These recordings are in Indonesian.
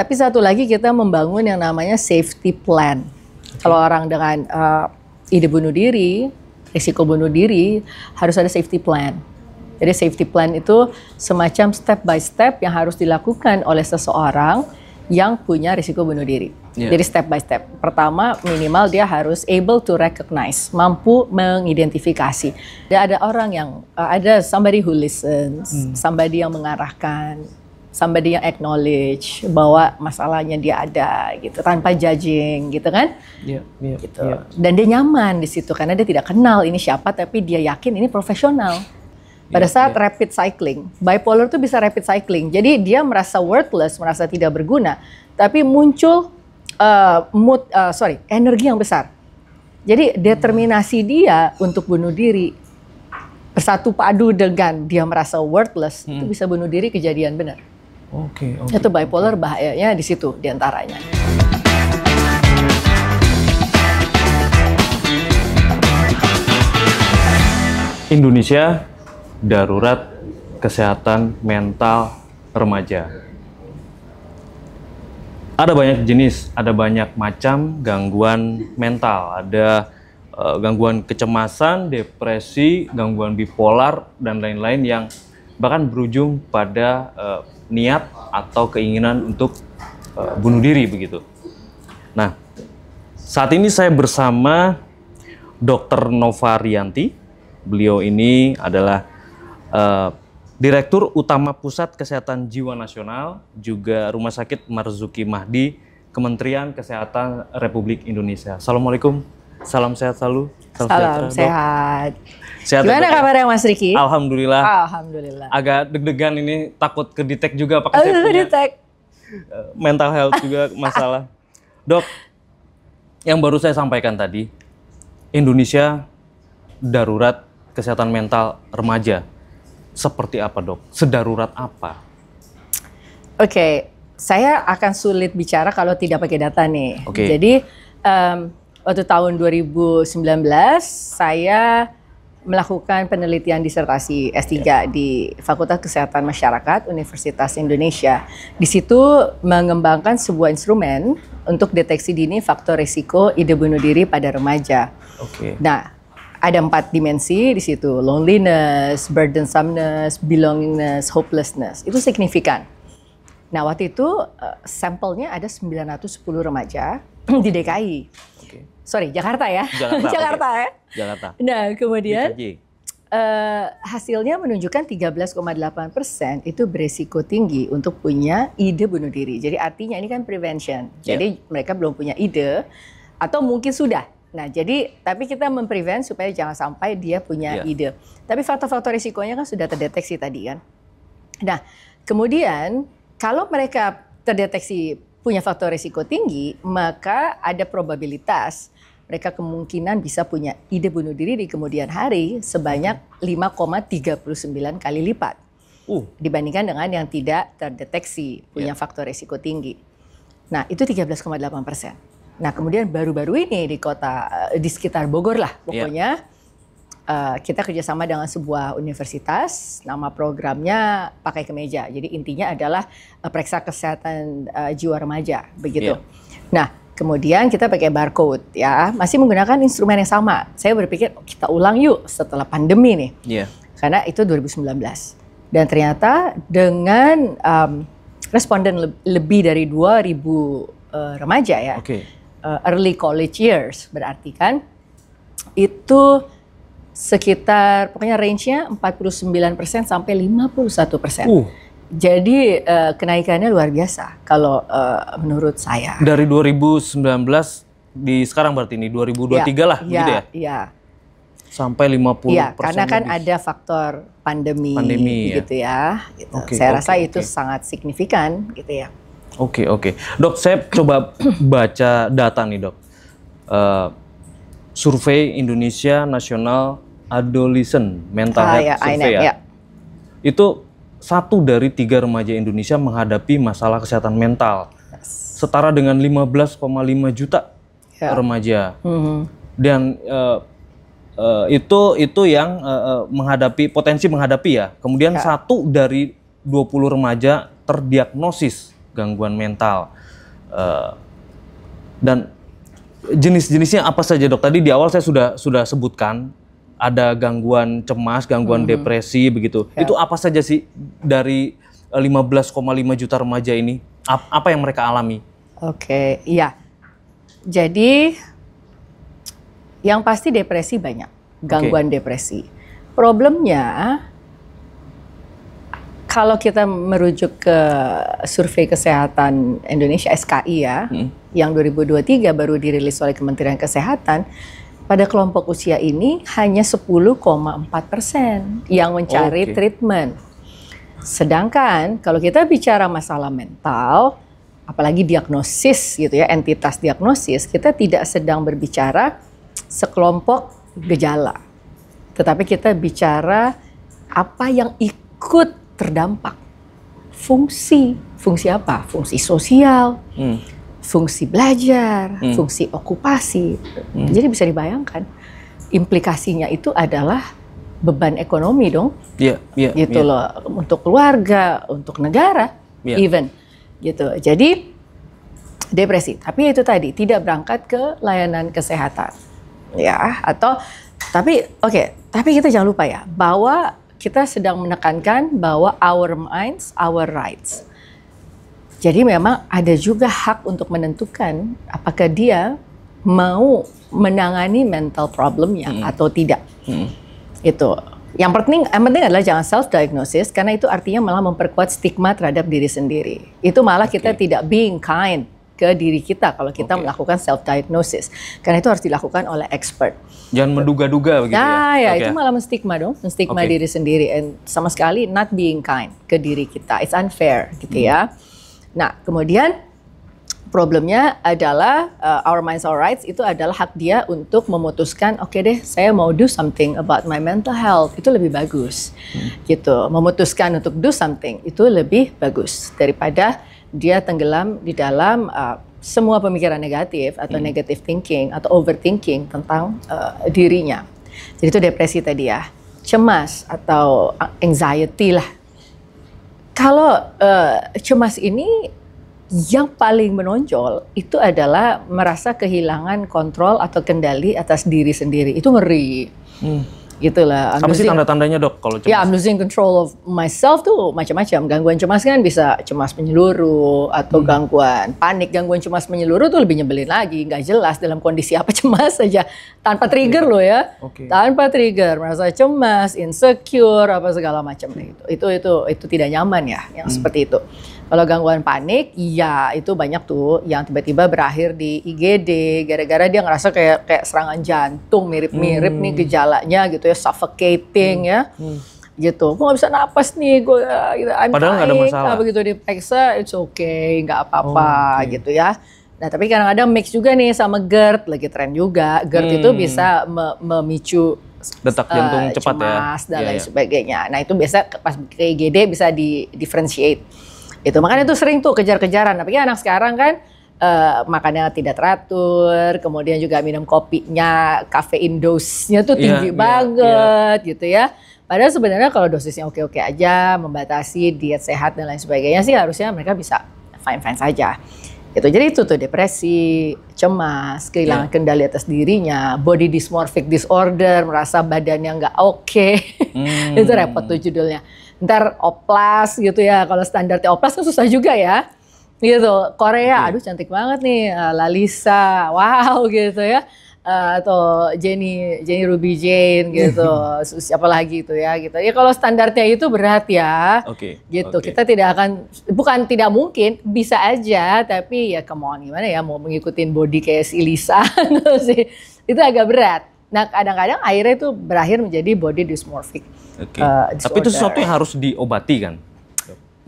Tapi satu lagi kita membangun yang namanya safety plan. Kalau orang dengan uh, ide bunuh diri, risiko bunuh diri, harus ada safety plan. Jadi safety plan itu semacam step by step yang harus dilakukan oleh seseorang yang punya risiko bunuh diri. Yeah. Jadi step by step. Pertama minimal dia harus able to recognize, mampu mengidentifikasi. Dia ada orang yang uh, ada somebody who listens, hmm. somebody yang mengarahkan, somebody yang acknowledge bahwa masalahnya dia ada gitu tanpa judging gitu kan. Yeah, yeah, gitu. Yeah. Dan dia nyaman di situ karena dia tidak kenal ini siapa tapi dia yakin ini profesional. Pada yeah, saat yeah. rapid cycling, bipolar itu bisa rapid cycling. Jadi dia merasa worthless, merasa tidak berguna, tapi muncul uh, mood, uh, sorry, energi yang besar. Jadi determinasi dia untuk bunuh diri bersatu padu dengan dia merasa worthless hmm. itu bisa bunuh diri kejadian benar. Oke. Okay, okay. Itu bipolar bahayanya di situ di antaranya. Indonesia darurat kesehatan mental remaja. Ada banyak jenis, ada banyak macam gangguan mental, ada uh, gangguan kecemasan, depresi, gangguan bipolar dan lain-lain yang bahkan berujung pada uh, niat atau keinginan untuk uh, bunuh diri begitu. Nah, saat ini saya bersama Dr. Nova Rianti. Beliau ini adalah uh, Direktur Utama Pusat Kesehatan Jiwa Nasional, juga Rumah Sakit Marzuki Mahdi, Kementerian Kesehatan Republik Indonesia. Assalamualaikum, salam sehat selalu. Salam, salam sehat. Sehat. Gimana ya, kabarnya Mas Riki? Alhamdulillah. Alhamdulillah. Agak deg-degan ini, takut ke detect juga pakai saya punya detect. Eh, mental health juga masalah. Dok, yang baru saya sampaikan tadi, Indonesia darurat kesehatan mental remaja seperti apa dok? Sedarurat apa? Oke, okay. saya akan sulit bicara kalau tidak pakai data nih. Okay. Jadi um, waktu tahun 2019 saya melakukan penelitian disertasi S3 yeah. di Fakultas Kesehatan Masyarakat Universitas Indonesia. Di situ mengembangkan sebuah instrumen untuk deteksi dini faktor risiko ide bunuh diri pada remaja. Oke. Okay. Nah, ada empat dimensi di situ loneliness, burdensomeness, belongingness, hopelessness itu signifikan. Nah waktu itu uh, sampelnya ada 910 remaja di DKI. Okay. Sorry Jakarta ya. Jakarta, Jakarta okay. ya. Jakarta. Nah kemudian uh, hasilnya menunjukkan 13,8 persen itu beresiko tinggi untuk punya ide bunuh diri. Jadi artinya ini kan prevention. Yeah. Jadi mereka belum punya ide atau mungkin sudah Nah, jadi tapi kita memprevent supaya jangan sampai dia punya yeah. ide. Tapi faktor-faktor risikonya kan sudah terdeteksi tadi kan. Nah, kemudian kalau mereka terdeteksi punya faktor risiko tinggi, maka ada probabilitas mereka kemungkinan bisa punya ide bunuh diri di kemudian hari sebanyak 5,39 kali lipat. Uh. Dibandingkan dengan yang tidak terdeteksi punya yeah. faktor risiko tinggi. Nah, itu 13,8 persen. Nah kemudian baru-baru ini di kota eh, di sekitar Bogor lah iya. pokoknya yeah. uh, kita kerjasama dengan sebuah universitas nama programnya pakai kemeja jadi intinya adalah uh, periksa kesehatan uh, jiwa remaja begitu. Yeah. Nah kemudian kita pakai barcode ya masih menggunakan instrumen yang sama. Saya berpikir oh, kita ulang yuk setelah pandemi nih yeah. karena itu 2019 dan ternyata dengan um, responden le lebih dari 2000 uh, remaja ya. Okay uh, early college years berarti kan itu sekitar pokoknya range-nya 49% sampai 51%. Uh. Jadi uh, kenaikannya luar biasa kalau uh, menurut saya. Dari 2019 di sekarang berarti ini 2023 ya, lah ya, gitu ya? Iya. Sampai 50 Iya, karena kan lebih. ada faktor pandemi, pandemi gitu ya. ya gitu. Okay, saya okay, rasa okay. itu sangat signifikan gitu ya. Oke okay, oke, okay. dok saya coba baca data nih dok. Uh, survei Indonesia National Adolescent Mental ah, Health ya, Survey ya. ya. Itu satu dari tiga remaja Indonesia menghadapi masalah kesehatan mental, yes. setara dengan 15,5 juta ya. remaja. Mm -hmm. Dan uh, uh, itu itu yang uh, uh, menghadapi potensi menghadapi ya. Kemudian ya. satu dari 20 remaja terdiagnosis gangguan mental. Uh, dan jenis-jenisnya apa saja dok? Tadi di awal saya sudah sudah sebutkan ada gangguan cemas, gangguan hmm. depresi begitu. Ya. Itu apa saja sih dari 15,5 juta remaja ini? Apa yang mereka alami? Oke, iya. Jadi yang pasti depresi banyak, gangguan okay. depresi. Problemnya kalau kita merujuk ke survei kesehatan Indonesia SKI ya, hmm. yang 2023 baru dirilis oleh Kementerian Kesehatan, pada kelompok usia ini hanya 10,4 persen yang mencari okay. treatment. Sedangkan kalau kita bicara masalah mental, apalagi diagnosis gitu ya, entitas diagnosis, kita tidak sedang berbicara sekelompok gejala. Tetapi kita bicara apa yang ikut terdampak. Fungsi, fungsi apa? Fungsi sosial, hmm. Fungsi belajar, hmm. fungsi okupasi. Hmm. Jadi bisa dibayangkan implikasinya itu adalah beban ekonomi dong. Iya, yeah, yeah, gitu yeah. loh untuk keluarga, untuk negara, yeah. even gitu. Jadi depresi. Tapi itu tadi tidak berangkat ke layanan kesehatan, ya atau tapi oke. Okay, tapi kita jangan lupa ya bahwa kita sedang menekankan bahwa our minds, our rights. Jadi memang ada juga hak untuk menentukan apakah dia mau menangani mental problemnya hmm. atau tidak. Hmm. Itu. Yang penting, yang penting adalah jangan self diagnosis karena itu artinya malah memperkuat stigma terhadap diri sendiri. Itu malah okay. kita tidak being kind ke diri kita kalau kita okay. melakukan self diagnosis. Karena itu harus dilakukan oleh expert. Jangan menduga-duga begitu nah, ya. ya okay. itu malah menstigma dong, menstigma okay. diri sendiri and sama sekali not being kind ke diri kita. It's unfair gitu hmm. ya. Nah, kemudian problemnya adalah uh, our minds our rights itu adalah hak dia untuk memutuskan oke okay deh saya mau do something about my mental health itu lebih bagus hmm. gitu memutuskan untuk do something itu lebih bagus daripada dia tenggelam di dalam uh, semua pemikiran negatif atau hmm. negative thinking atau overthinking tentang uh, dirinya. Jadi itu depresi tadi ya, cemas atau anxiety lah. Kalau uh, cemas ini yang paling menonjol itu adalah merasa kehilangan kontrol atau kendali atas diri sendiri. Itu ngeri. Hmm gitulah. Apa sih tanda-tandanya dok kalau cemas? Ya, I'm losing control of myself tuh macam-macam. Gangguan cemas kan bisa cemas menyeluruh atau hmm. gangguan panik. Gangguan cemas menyeluruh tuh lebih nyebelin lagi. Nggak jelas dalam kondisi apa cemas saja. Tanpa trigger okay. loh ya. Okay. Tanpa trigger. Merasa cemas, insecure, apa segala macam. Itu, itu, itu, itu tidak nyaman ya yang hmm. seperti itu. Kalau gangguan panik, iya itu banyak tuh yang tiba-tiba berakhir di IGD gara-gara dia ngerasa kayak kayak serangan jantung mirip-mirip hmm. nih gejalanya gitu ya, suffocating hmm. ya. Hmm. Gitu, gue gak bisa napas nih, gue gitu, I'm Padahal nggak ada masalah. begitu diperiksa, it's okay, nggak apa-apa oh, okay. gitu ya. Nah tapi kadang-kadang mix juga nih sama GERD, lagi tren juga. GERD hmm. itu bisa me memicu detak jantung uh, cepat cemas, ya. dan yeah, lain yeah. sebagainya. Nah itu biasa pas ke IGD bisa di differentiate itu makanya itu sering tuh kejar-kejaran. Tapi anak sekarang kan uh, makannya tidak teratur, kemudian juga minum kopinya, kafein dosisnya tuh iya, tinggi yeah, banget yeah, gitu ya. Padahal sebenarnya kalau dosisnya oke-oke aja, membatasi diet sehat dan lain sebagainya sih harusnya mereka bisa fine-fine saja. Gitu. Jadi itu tuh depresi, cemas, kehilangan yeah. kendali atas dirinya, body dysmorphic disorder, merasa badannya nggak oke. Okay. Hmm. itu repot tuh judulnya ntar oplas gitu ya. Kalau standarnya oplas kan susah juga ya. Gitu. Korea, aduh cantik banget nih. Uh, Lalisa, wow gitu ya. Uh, atau Jenny Jenny Ruby Jane gitu siapa lagi itu ya gitu ya kalau standarnya itu berat ya okay, gitu okay. kita tidak akan bukan tidak mungkin bisa aja tapi ya come on gimana ya mau mengikutin body kayak si Lisa gitu sih itu agak berat Nah kadang-kadang akhirnya itu berakhir menjadi body dysmorphic. Okay. Uh, Tapi itu sesuatu yang harus diobati kan?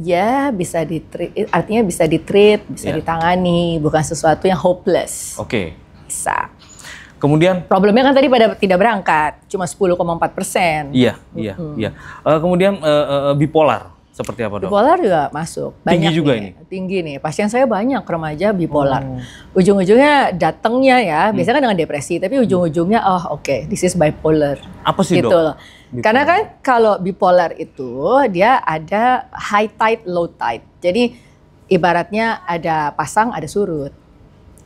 Ya bisa ditreat, artinya bisa ditreat, bisa yeah. ditangani, bukan sesuatu yang hopeless. Oke. Okay. Bisa. Kemudian problemnya kan tadi pada tidak berangkat, cuma 10,4 persen. Iya, iya, hmm. iya. Uh, kemudian uh, uh, bipolar. Seperti apa dok? Bipolar juga masuk. Banyak tinggi juga nih, ini? Tinggi nih. Pasien saya banyak remaja bipolar. Oh. Ujung-ujungnya datangnya ya, hmm. biasanya kan dengan depresi, tapi ujung-ujungnya oh oke, okay, this is bipolar. Apa sih gitu dok? Loh. Karena kan kalau bipolar itu dia ada high tide, low tide. Jadi ibaratnya ada pasang, ada surut,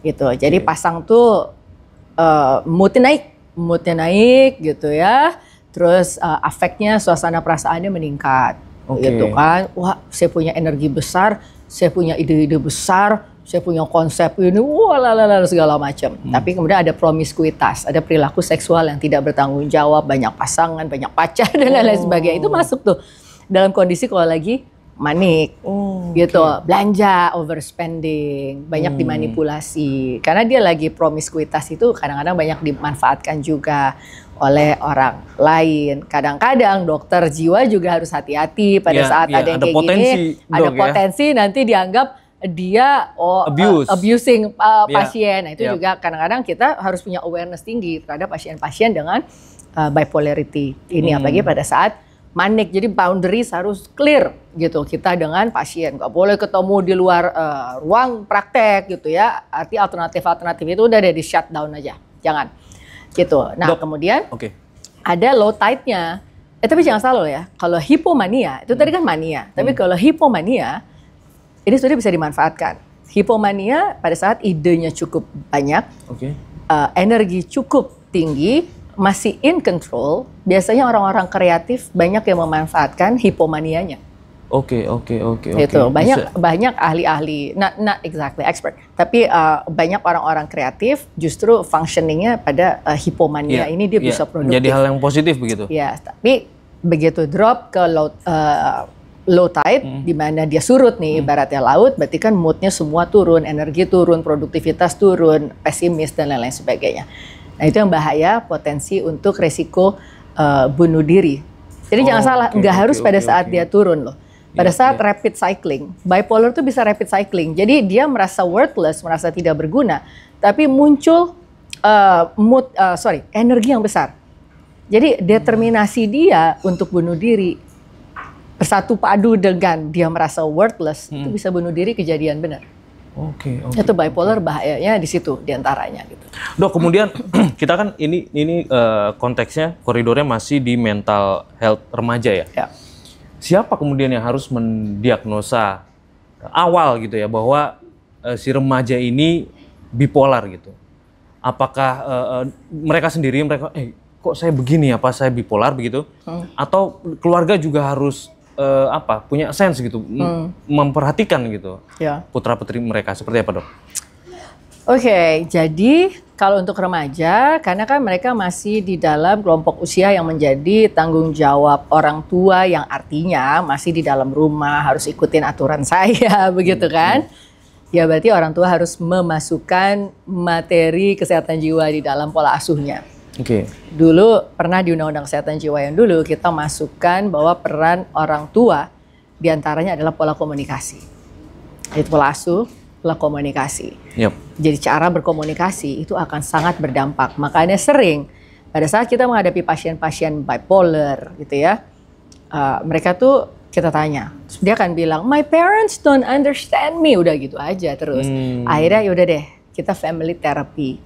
gitu. Jadi pasang tuh uh, moodnya naik, moodnya naik, gitu ya. Terus uh, afeknya, suasana perasaannya meningkat, Oke. gitu kan. Wah, saya punya energi besar, saya punya ide-ide besar, saya punya konsep ini, wah lalala, segala macam. Tapi kemudian ada promiskuitas, ada perilaku seksual yang tidak bertanggung jawab, banyak pasangan, banyak pacar dan lain-lain sebagainya. Itu masuk tuh dalam kondisi kalau lagi manik Oh, gitu belanja overspending banyak dimanipulasi karena dia lagi promiskuitas itu kadang-kadang banyak dimanfaatkan juga oleh orang lain kadang-kadang dokter jiwa juga harus hati-hati pada Ya, saat ya, ada yang ada kayak potensi, gini ada dok, ya. potensi nanti dianggap dia oh, Abuse. uh, abusing uh, Ya. pasien nah itu Yap. juga kadang-kadang kita harus punya awareness tinggi terhadap pasien-pasien dengan uh, bipolarity ini Hmm. apalagi pada saat manik jadi boundaries harus clear gitu kita dengan pasien nggak boleh ketemu di luar eh, ruang praktek gitu ya arti alternatif alternatif itu udah ada di shutdown aja jangan gitu nah Dok. kemudian Oke. ada low tide-nya eh tapi jangan salah loh ya kalau hipomania itu tadi kan mania tapi Hmm. kalau hipomania ini sudah bisa dimanfaatkan hipomania pada saat idenya cukup banyak Oke. uh, energi cukup tinggi, masih in control, biasanya orang-orang kreatif banyak yang memanfaatkan hipomanianya. Oke, oke, oke, oke. Gitu. Banyak Bisa- banyak ahli-ahli, not not exactly expert, tapi uh, banyak orang-orang kreatif justru functioningnya pada uh, hipomania Iya, ini dia iya. bisa produktif. Menjadi hal yang positif begitu. Ya, tapi begitu drop ke low, uh, low tide, Hmm. di mana dia surut nih, ibaratnya laut, berarti kan moodnya semua turun, energi turun, produktivitas turun, pesimis dan lain-lain sebagainya. Nah itu yang bahaya, potensi untuk resiko uh, bunuh diri. Jadi Oh, jangan salah, nggak harus pada saat dia turun loh. Pada Iya, saat iya. rapid cycling, bipolar tuh bisa rapid cycling. Jadi dia merasa worthless, merasa tidak berguna, tapi muncul uh, mood, uh, sorry, energi yang besar. Jadi determinasi dia untuk bunuh diri bersatu padu dengan dia merasa worthless itu bisa bunuh diri kejadian benar. Oke, oke. Itu bipolar bahayanya di situ di antaranya gitu. Dok, kemudian kita kan ini ini eh, konteksnya koridornya masih di mental health remaja ya. Ya. Siapa kemudian yang harus mendiagnosa awal gitu ya bahwa eh, si remaja ini bipolar gitu? Apakah eh, eh, mereka sendiri mereka eh kok saya begini apa saya bipolar begitu? Atau keluarga juga harus eh, apa punya sense gitu mem- memperhatikan gitu Ya. putra putri mereka seperti apa dok? Oke, jadi kalau untuk remaja, karena kan mereka masih di dalam kelompok usia yang menjadi tanggung jawab orang tua yang artinya masih di dalam rumah harus ikutin aturan saya, begitu kan? Ya berarti orang tua harus memasukkan materi kesehatan jiwa di dalam pola asuhnya. Oke. Dulu pernah di Undang-Undang Kesehatan Jiwa yang dulu kita masukkan bahwa peran orang tua di antaranya adalah pola komunikasi. Itu pola asuh, pola komunikasi. Yap. Jadi cara berkomunikasi itu akan sangat berdampak. Makanya sering pada saat kita menghadapi pasien-pasien bipolar gitu ya, uh, mereka tuh kita tanya, dia akan bilang, my parents don't understand me, udah gitu aja terus. Hmm. Akhirnya yaudah deh, kita family therapy.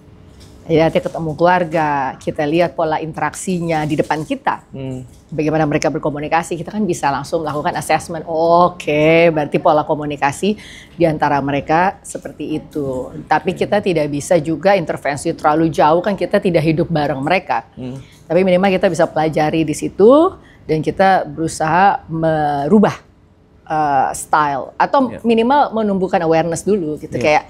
Ya, dia ketemu keluarga, kita lihat pola interaksinya di depan kita Hmm. bagaimana mereka berkomunikasi, kita kan bisa langsung melakukan assessment. Oke, berarti pola komunikasi di antara mereka seperti itu. Tapi kita tidak bisa juga intervensi terlalu jauh kan kita tidak hidup bareng mereka. Tapi minimal kita bisa pelajari di situ dan kita berusaha merubah uh, style atau Ya. minimal menumbuhkan awareness dulu gitu Ya. kayak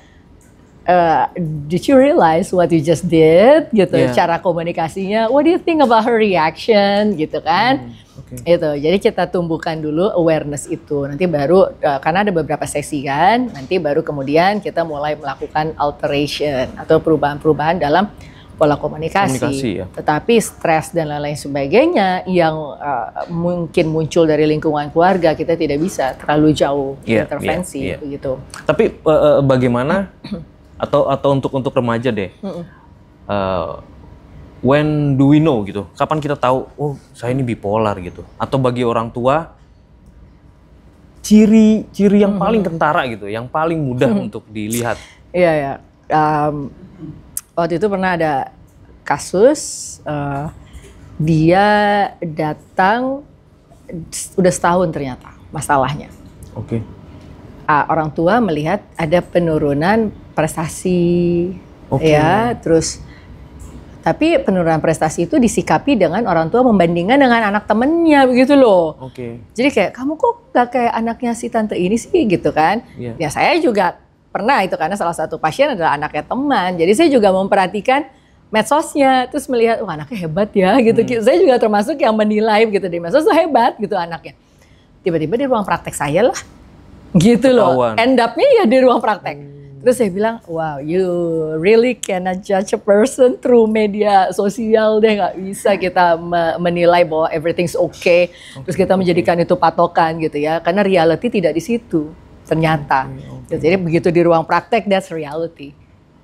uh, did you realize what you just did gitu Yeah. cara komunikasinya what do you think about her reaction gitu kan Oke. itu jadi kita tumbuhkan dulu awareness itu nanti baru uh, karena ada beberapa sesi kan nanti baru kemudian kita mulai melakukan alteration atau perubahan-perubahan dalam pola komunikasi, Komunikasi, ya. tetapi stres dan lain-lain sebagainya yang uh, mungkin muncul dari lingkungan keluarga kita tidak bisa terlalu jauh Iya, intervensi iya, iya. begitu Tapi eh, eh, bagaimana atau atau untuk untuk remaja deh? eh, when do we know gitu? Kapan kita tahu? Oh, saya ini bipolar gitu? Atau bagi orang tua ciri-ciri yang paling kentara gitu, yang paling mudah untuk dilihat. Iya ya. Em, waktu itu pernah ada kasus eh, dia datang udah setahun ternyata masalahnya. Oke. uh, orang tua melihat ada penurunan prestasi, Oke. ya, terus tapi penurunan prestasi itu disikapi dengan orang tua membandingkan dengan anak temennya begitu loh. Oke. Jadi kayak kamu kok gak kayak anaknya si tante ini sih gitu kan? Iya. Ya saya juga pernah itu karena salah satu pasien adalah anaknya teman. Jadi saya juga memperhatikan medsosnya terus melihat wah anaknya hebat ya gitu. Hmm. Saya juga termasuk yang menilai gitu di medsos tuh hebat gitu anaknya. Tiba-tiba di ruang praktek saya lah gitu loh. End up-nya ya di ruang praktek. Terus saya bilang, wow, you really cannot judge a person through media sosial deh, nggak bisa kita me- menilai bahwa everything's okay. Terus kita menjadikan itu patokan gitu ya, karena reality tidak di situ ternyata. Jadi begitu di ruang praktek, that's reality.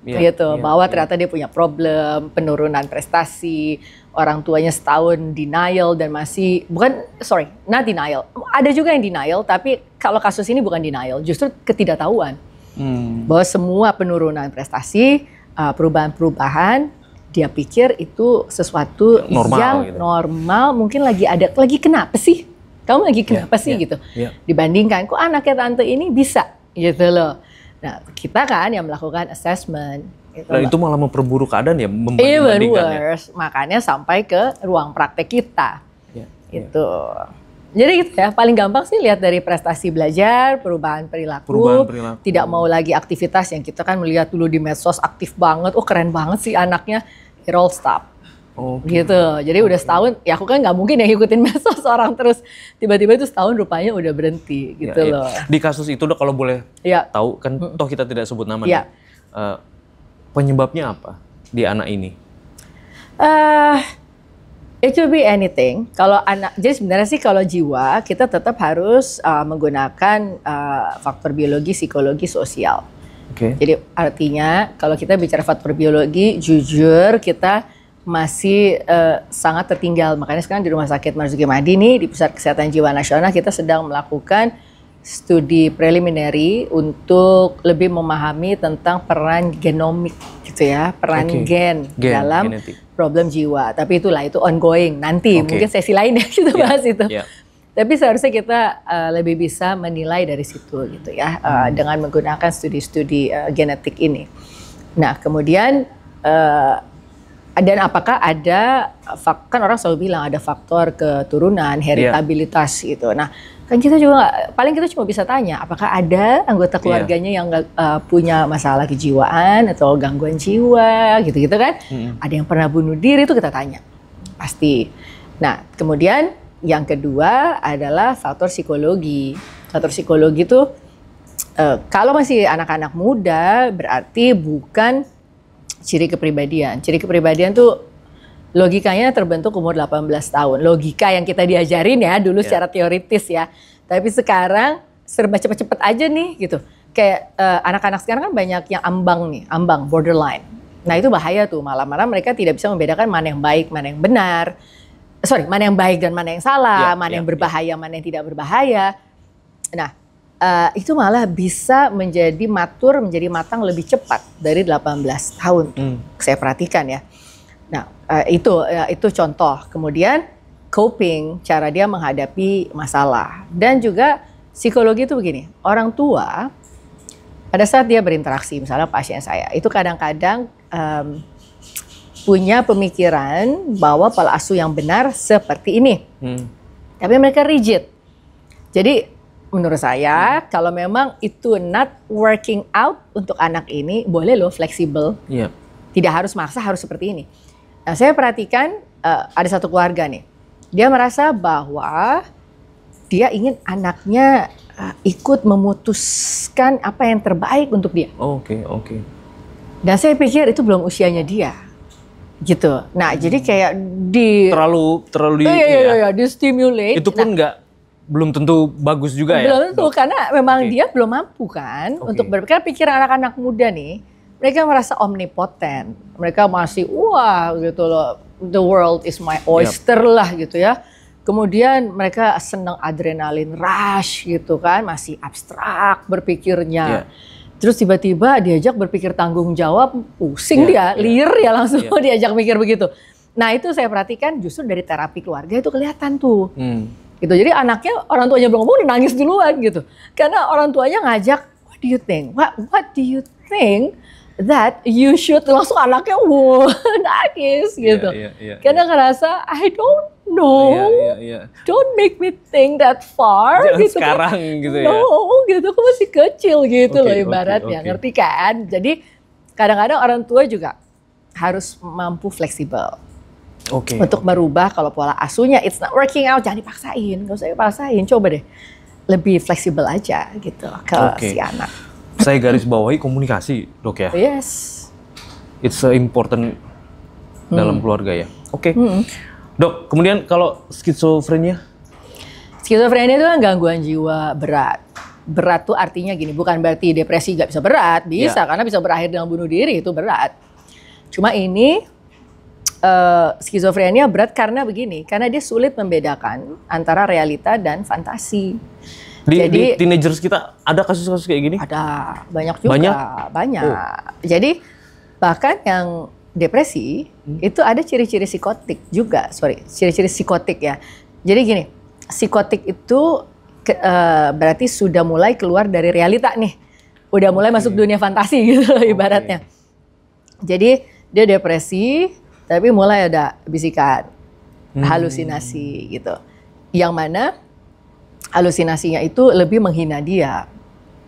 Iya, gitu, iya, bahwa iya. ternyata dia punya problem, penurunan prestasi, orang tuanya setahun denial dan masih bukan sorry, not denial. Ada juga yang denial, tapi kalau kasus ini bukan denial, justru ketidaktahuan Hmm. bahwa semua penurunan prestasi, uh, perubahan-perubahan, dia pikir itu sesuatu Normal yang gitu. normal, mungkin lagi ada, lagi kenapa sih? Kamu lagi kenapa sih iya, gitu? iya. Dibandingkan, kok anaknya tante ini bisa gitu loh. Nah, kita kan yang melakukan assessment. Gitu loh. itu malah memperburuk keadaan ya, Even membanding-bandingkan ya. worse, makanya sampai ke ruang praktek kita. Iya, Itu. Jadi gitu ya, paling gampang sih lihat dari prestasi belajar, perubahan perilaku, Perubahan perilaku. tidak mau lagi aktivitas yang kita kan melihat dulu di medsos aktif banget, oh keren banget sih anaknya, it all stop. Oke. Gitu, jadi udah setahun, ya aku kan nggak mungkin ya ngikutin medsos orang terus, tiba-tiba itu setahun rupanya udah berhenti Ya, gitu ya. loh. Di kasus itu dok kalau boleh Ya, tahu kan toh kita tidak sebut nama nih. Eh, penyebabnya apa di anak ini? Eh, it could be anything. Kalau anak, jadi sebenarnya sih kalau jiwa kita tetap harus uh, menggunakan uh, faktor biologi, psikologi, sosial. Oke. Jadi artinya kalau kita bicara faktor biologi, jujur kita masih uh, sangat tertinggal. Makanya sekarang di Rumah Sakit Marzuki Mahdi nih di Pusat Kesehatan Jiwa Nasional kita sedang melakukan studi preliminary untuk lebih memahami tentang peran genomik gitu ya, peran Oke. gen, Gen, dalam genetik. Problem jiwa. Tapi itulah itu ongoing. Nanti Oke. mungkin sesi lain ya kita Iya, bahas itu. iya. Tapi seharusnya kita uh, lebih bisa menilai dari situ gitu ya uh, dengan menggunakan studi-studi uh, genetik ini. Nah kemudian uh, dan apakah ada kan orang selalu bilang ada faktor keturunan, heritabilitas gitu. Nah kan kita juga nggak- paling kita cuma bisa tanya apakah ada anggota keluarganya yang nggak, uh, punya masalah kejiwaan atau gangguan jiwa gitu-gitu kan? Mm-mm. Ada yang pernah bunuh diri itu kita tanya pasti. Nah kemudian yang kedua adalah faktor psikologi. Faktor psikologi itu eh, kalau masih anak-anak muda berarti bukan ciri kepribadian. Ciri kepribadian tuh logikanya terbentuk umur 18 tahun. Logika yang kita diajarin ya dulu Ya. secara teoritis ya. Tapi sekarang serba cepet-cepet aja nih gitu. Kayak eh, anak-anak sekarang kan banyak yang ambang nih, ambang, borderline. Nah itu bahaya tuh, malah-malah mereka tidak bisa membedakan mana yang baik, mana yang benar. Sorry, mana yang baik dan mana yang salah, Ya, mana ya, yang berbahaya, mana yang tidak berbahaya. Nah, eh, itu malah bisa menjadi matur, menjadi matang lebih cepat dari 18 tahun. Hmm. Saya perhatikan ya. Eh, itu eh, itu contoh. Kemudian coping, cara dia menghadapi masalah. Dan juga psikologi itu begini, orang tua pada saat dia berinteraksi, misalnya pasien saya, itu kadang-kadang em, punya pemikiran bahwa pola asuh yang benar seperti ini. Hmm. Tapi mereka rigid. Jadi menurut saya kalau memang itu not working out untuk anak ini, boleh loh fleksibel. Iya. Tidak harus maksa harus seperti ini. Nah, saya perhatikan eh, ada satu keluarga nih. Dia merasa bahwa dia ingin anaknya eh, ikut memutuskan apa yang terbaik untuk dia. Oke, oke. Dan saya pikir itu belum usianya dia. Gitu. Nah, jadi kayak di Terlalu terlalu di Oh, iya, iya, ya. iya, di stimulate. Itu pun nggak belum tentu bagus juga ya. belum tentu karena memang Oke. dia belum mampu kan Oke. untuk berpikir pikiran anak-anak muda nih mereka merasa omnipotent mereka masih wah gitu loh the world is my oyster lah gitu ya kemudian mereka senang adrenalin rush gitu kan masih abstrak berpikirnya Iya. terus tiba-tiba diajak berpikir tanggung jawab pusing Iya, dia iya. liar ya langsung Iya. diajak mikir begitu nah itu saya perhatikan justru dari terapi keluarga itu kelihatan tuh Hmm. gitu. Jadi anaknya orang tuanya belum ngomong udah nangis duluan gitu. Karena orang tuanya ngajak, what do you think? What what do you think that you should langsung anaknya wow nangis gitu. iya, iya, Karena ngerasa I don't know. Iya, iya, iya. Don't make me think that far Jangan gitu. sekarang gitu ya. No, gitu. Aku masih kecil gitu Oke, loh ibaratnya. oke. Ngerti kan? Jadi kadang-kadang orang tua juga harus mampu fleksibel Oke. untuk merubah kalau pola asuhnya it's not working out jangan dipaksain nggak usah dipaksain coba deh lebih fleksibel aja gitu ke Oke. si anak Saya garis bawahi komunikasi, Dok ya. yes It's a important dalam keluarga ya. Oke. Dok, kemudian kalau skizofrenia? skizofrenia itu kan gangguan jiwa berat berat tuh artinya gini bukan berarti depresi nggak bisa berat bisa Ya. karena bisa berakhir dengan bunuh diri itu berat cuma ini eh, skizofrenia berat karena begini karena dia sulit membedakan antara realita dan fantasi Di, Jadi- di teenagers kita ada kasus-kasus kayak gini? Ada banyak juga, Banyak? banyak. Oh. Jadi bahkan yang depresi Hmm. itu ada ciri-ciri psikotik juga, sorry, ciri-ciri psikotik ya. Jadi gini, psikotik itu ke- eh, berarti sudah mulai keluar dari realita nih, udah mulai masuk dunia fantasi gitu loh ibaratnya. Jadi dia depresi, tapi mulai ada bisikan, Hmm. halusinasi gitu, yang mana halusinasinya itu lebih menghina dia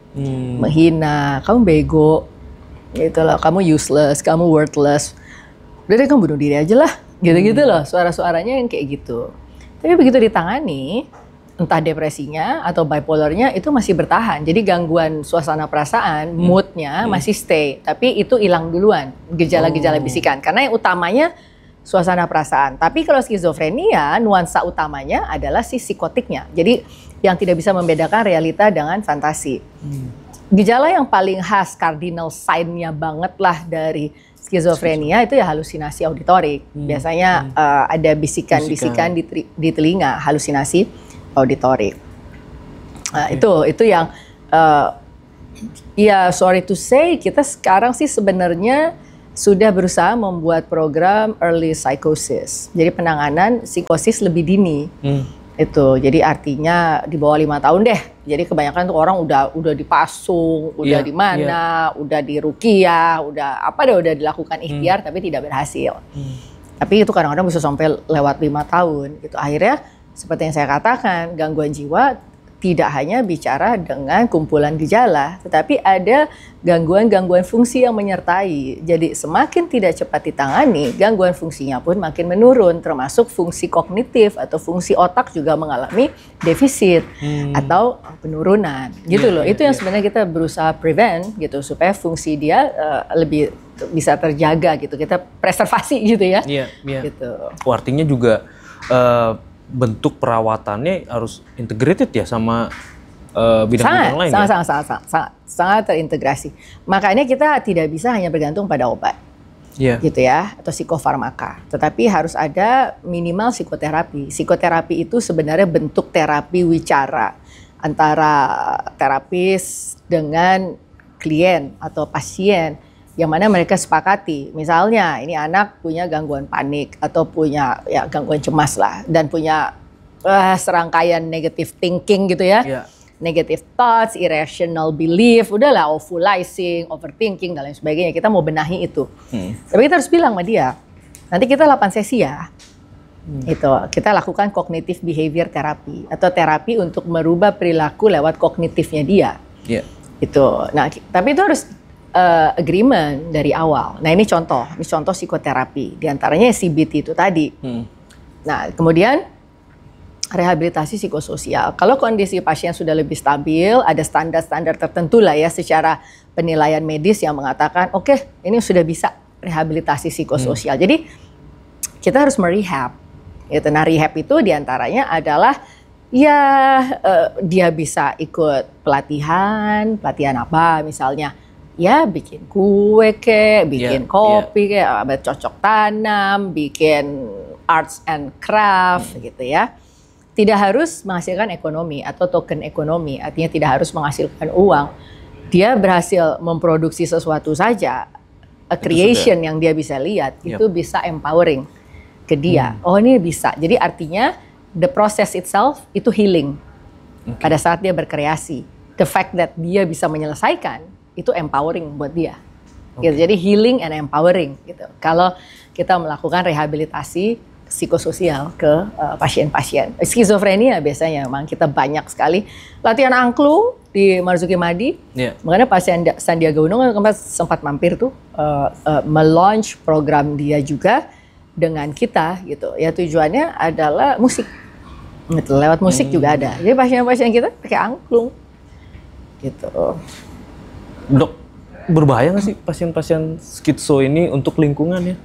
Hmm. menghina, kamu bego, gitu loh, kamu useless, kamu worthless. Udah deh kamu bunuh diri aja lah, gitu-gitu loh, suara-suaranya yang kayak gitu. Tapi begitu ditangani, entah depresinya atau bipolarnya itu masih bertahan. Jadi gangguan suasana perasaan, moodnya masih stay, tapi itu hilang duluan, gejala-gejala Oh. bisikan. Karena yang utamanya suasana perasaan. Tapi kalau skizofrenia, nuansa utamanya adalah si psikotiknya. Jadi yang tidak bisa membedakan realita dengan fantasi. Gejala yang paling khas, cardinal sign-nya banget lah dari skizofrenia itu ya halusinasi auditorik. Biasanya eh, ada bisikan-bisikan di, di telinga, halusinasi auditorik. Nah, itu itu yang eh, ya sorry to say kita sekarang sih sebenarnya sudah berusaha membuat program early psychosis. Jadi penanganan psikosis lebih dini. Hmm. itu. Jadi artinya di bawah lima tahun deh. Jadi kebanyakan tuh orang udah udah dipasung udah Iya, di mana udah di rukiah udah apa deh udah dilakukan ikhtiar tapi tidak berhasil. Tapi itu kadang-kadang bisa sampai lewat lima tahun gitu. Akhirnya seperti yang saya katakan gangguan jiwa tidak hanya bicara dengan kumpulan gejala tetapi ada gangguan-gangguan fungsi yang menyertai. Jadi semakin tidak cepat ditangani gangguan fungsinya pun makin menurun termasuk fungsi kognitif atau fungsi otak juga mengalami defisit atau penurunan. Gitu Iya, loh iya, itu yang iya. sebenarnya kita berusaha prevent gitu supaya fungsi dia eh, lebih bisa terjaga gitu kita preservasi gitu ya. Iya, iya. gitu. Oh, artinya juga eh, bentuk perawatannya harus integrated ya sama eh, sangat, bidang-bidang lain sangat, ya? sangat, sangat, sangat, sangat, sangat terintegrasi. Makanya kita tidak bisa hanya bergantung pada obat, Iya. gitu ya, atau psikofarmaka. Tetapi harus ada minimal psikoterapi. Psikoterapi itu sebenarnya bentuk terapi wicara antara terapis dengan klien atau pasien yang mana mereka sepakati. Misalnya ini anak punya gangguan panik atau punya ya gangguan cemas lah dan punya eh, serangkaian negative thinking gitu ya Iya. negative thoughts, irrational belief, udahlah ovulizing, overthinking dan lain sebagainya. Kita mau benahi itu. Hmm. Tapi kita harus bilang sama dia, nanti kita 8 sesi ya. Itu kita lakukan cognitive behavior therapy atau terapi untuk merubah perilaku lewat kognitifnya dia. Iya. Itu. Nah, tapi itu harus eh, agreement dari awal. Nah, ini contoh, ini contoh psikoterapi. Di antaranya CBT itu tadi. Hmm. Nah, kemudian rehabilitasi psikososial. Kalau kondisi pasien sudah lebih stabil, ada standar-standar tertentu lah ya secara penilaian medis yang mengatakan, oke, ini sudah bisa rehabilitasi psikososial. Jadi kita harus merehab. Gitu. Nah, rehab itu di antaranya adalah ya eh, dia bisa ikut pelatihan, pelatihan apa misalnya. Ya bikin kue kek, bikin Iya, kopi kek, apa, cocok tanam, bikin arts and craft gitu ya. Tidak harus menghasilkan ekonomi atau token ekonomi, artinya tidak harus menghasilkan uang. Dia berhasil memproduksi sesuatu saja, a creation yang dia bisa lihat Yap. itu bisa empowering ke dia. Oh ini bisa. Jadi artinya the process itself itu healing pada saat dia berkreasi. The fact that dia bisa menyelesaikan itu empowering buat dia. Gitu. Jadi healing and empowering gitu. Kalau kita melakukan rehabilitasi psikososial ke uh, pasien-pasien. Skizofrenia biasanya memang kita banyak sekali latihan angklung di Marzuki Madi. Yeah. Makanya pasien Sandiaga Uno kan kemarin sempat mampir tuh uh, uh, melaunch program dia juga dengan kita gitu. Ya tujuannya adalah musik. Gitu, lewat musik Hmm. juga ada. Jadi pasien-pasien kita pakai angklung. Gitu. Dok, berbahaya nggak sih pasien-pasien skitso ini untuk lingkungannya?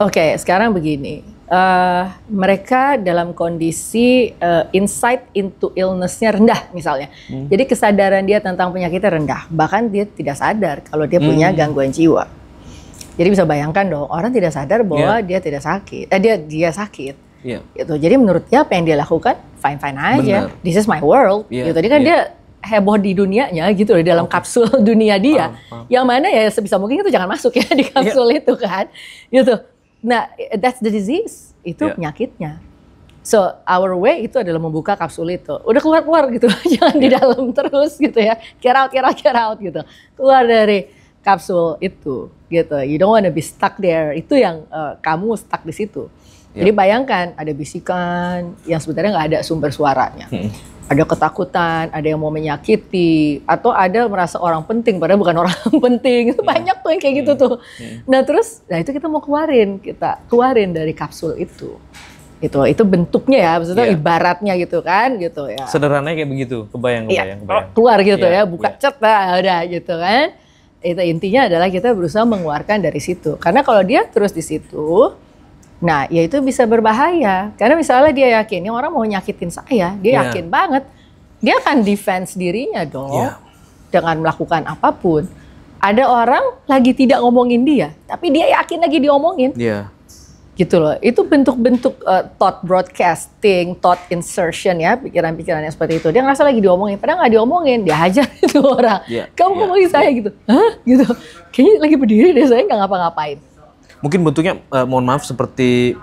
Oke, sekarang begini. Eh, mereka dalam kondisi eh, insight into illness-nya rendah misalnya. Jadi kesadaran dia tentang penyakitnya rendah. Bahkan dia tidak sadar kalau dia punya gangguan jiwa. Jadi bisa bayangkan dong, orang tidak sadar bahwa dia tidak sakit. Eh, dia dia sakit. Iya. Gitu. Jadi menurut dia apa yang dia lakukan fine fine aja. Benar. This is my world. Iya, Gitu. Jadi kan iya. dia heboh di dunianya gitu loh di dalam kapsul dunia dia. Paham, paham. Yang mana ya sebisa mungkin itu jangan masuk ya di kapsul itu kan. Gitu. Nah, that's the disease. Itu Iya. penyakitnya. So our way itu adalah membuka kapsul itu. Udah keluar keluar gitu, jangan di dalam terus gitu ya. Get out, get out, get out gitu. Keluar dari kapsul itu gitu. You don't wanna be stuck there. Itu yang eh, kamu stuck di situ. Jadi bayangkan ada bisikan yang sebenarnya nggak ada sumber suaranya. Ada ketakutan, ada yang mau menyakiti, atau ada merasa orang penting padahal bukan orang penting. Itu banyak tuh yang kayak gitu tuh. Nah terus, nah itu kita mau keluarin, kita keluarin dari kapsul itu. Itu, itu bentuknya ya, maksudnya Iya. ibaratnya gitu kan, gitu ya. Sederhananya kayak begitu, kebayang, Iya, kebayang, kebayang. keluar gitu Iya, ya, buka iya. cet, nah, udah gitu kan. Itu intinya adalah kita berusaha mengeluarkan dari situ. Karena kalau dia terus di situ, nah ya itu bisa berbahaya. Karena misalnya dia yakin, ini orang mau nyakitin saya, dia Iya. yakin banget. Dia akan defense dirinya dong Iya. dengan melakukan apa pun. Ada orang lagi tidak ngomongin dia, tapi dia yakin lagi diomongin Iya. gitu loh. Itu bentuk-bentuk uh, thought broadcasting, thought insertion ya, pikiran-pikiran yang seperti itu. Dia ngerasa lagi diomongin, padahal nggak diomongin, dia hajar itu orang. Iya, Kamu iya, ngomongin saya gitu, hah? Gitu. Kayaknya lagi berdiri deh, saya nggak ngapa-ngapain. Mungkin bentuknya, eh, mohon maaf, seperti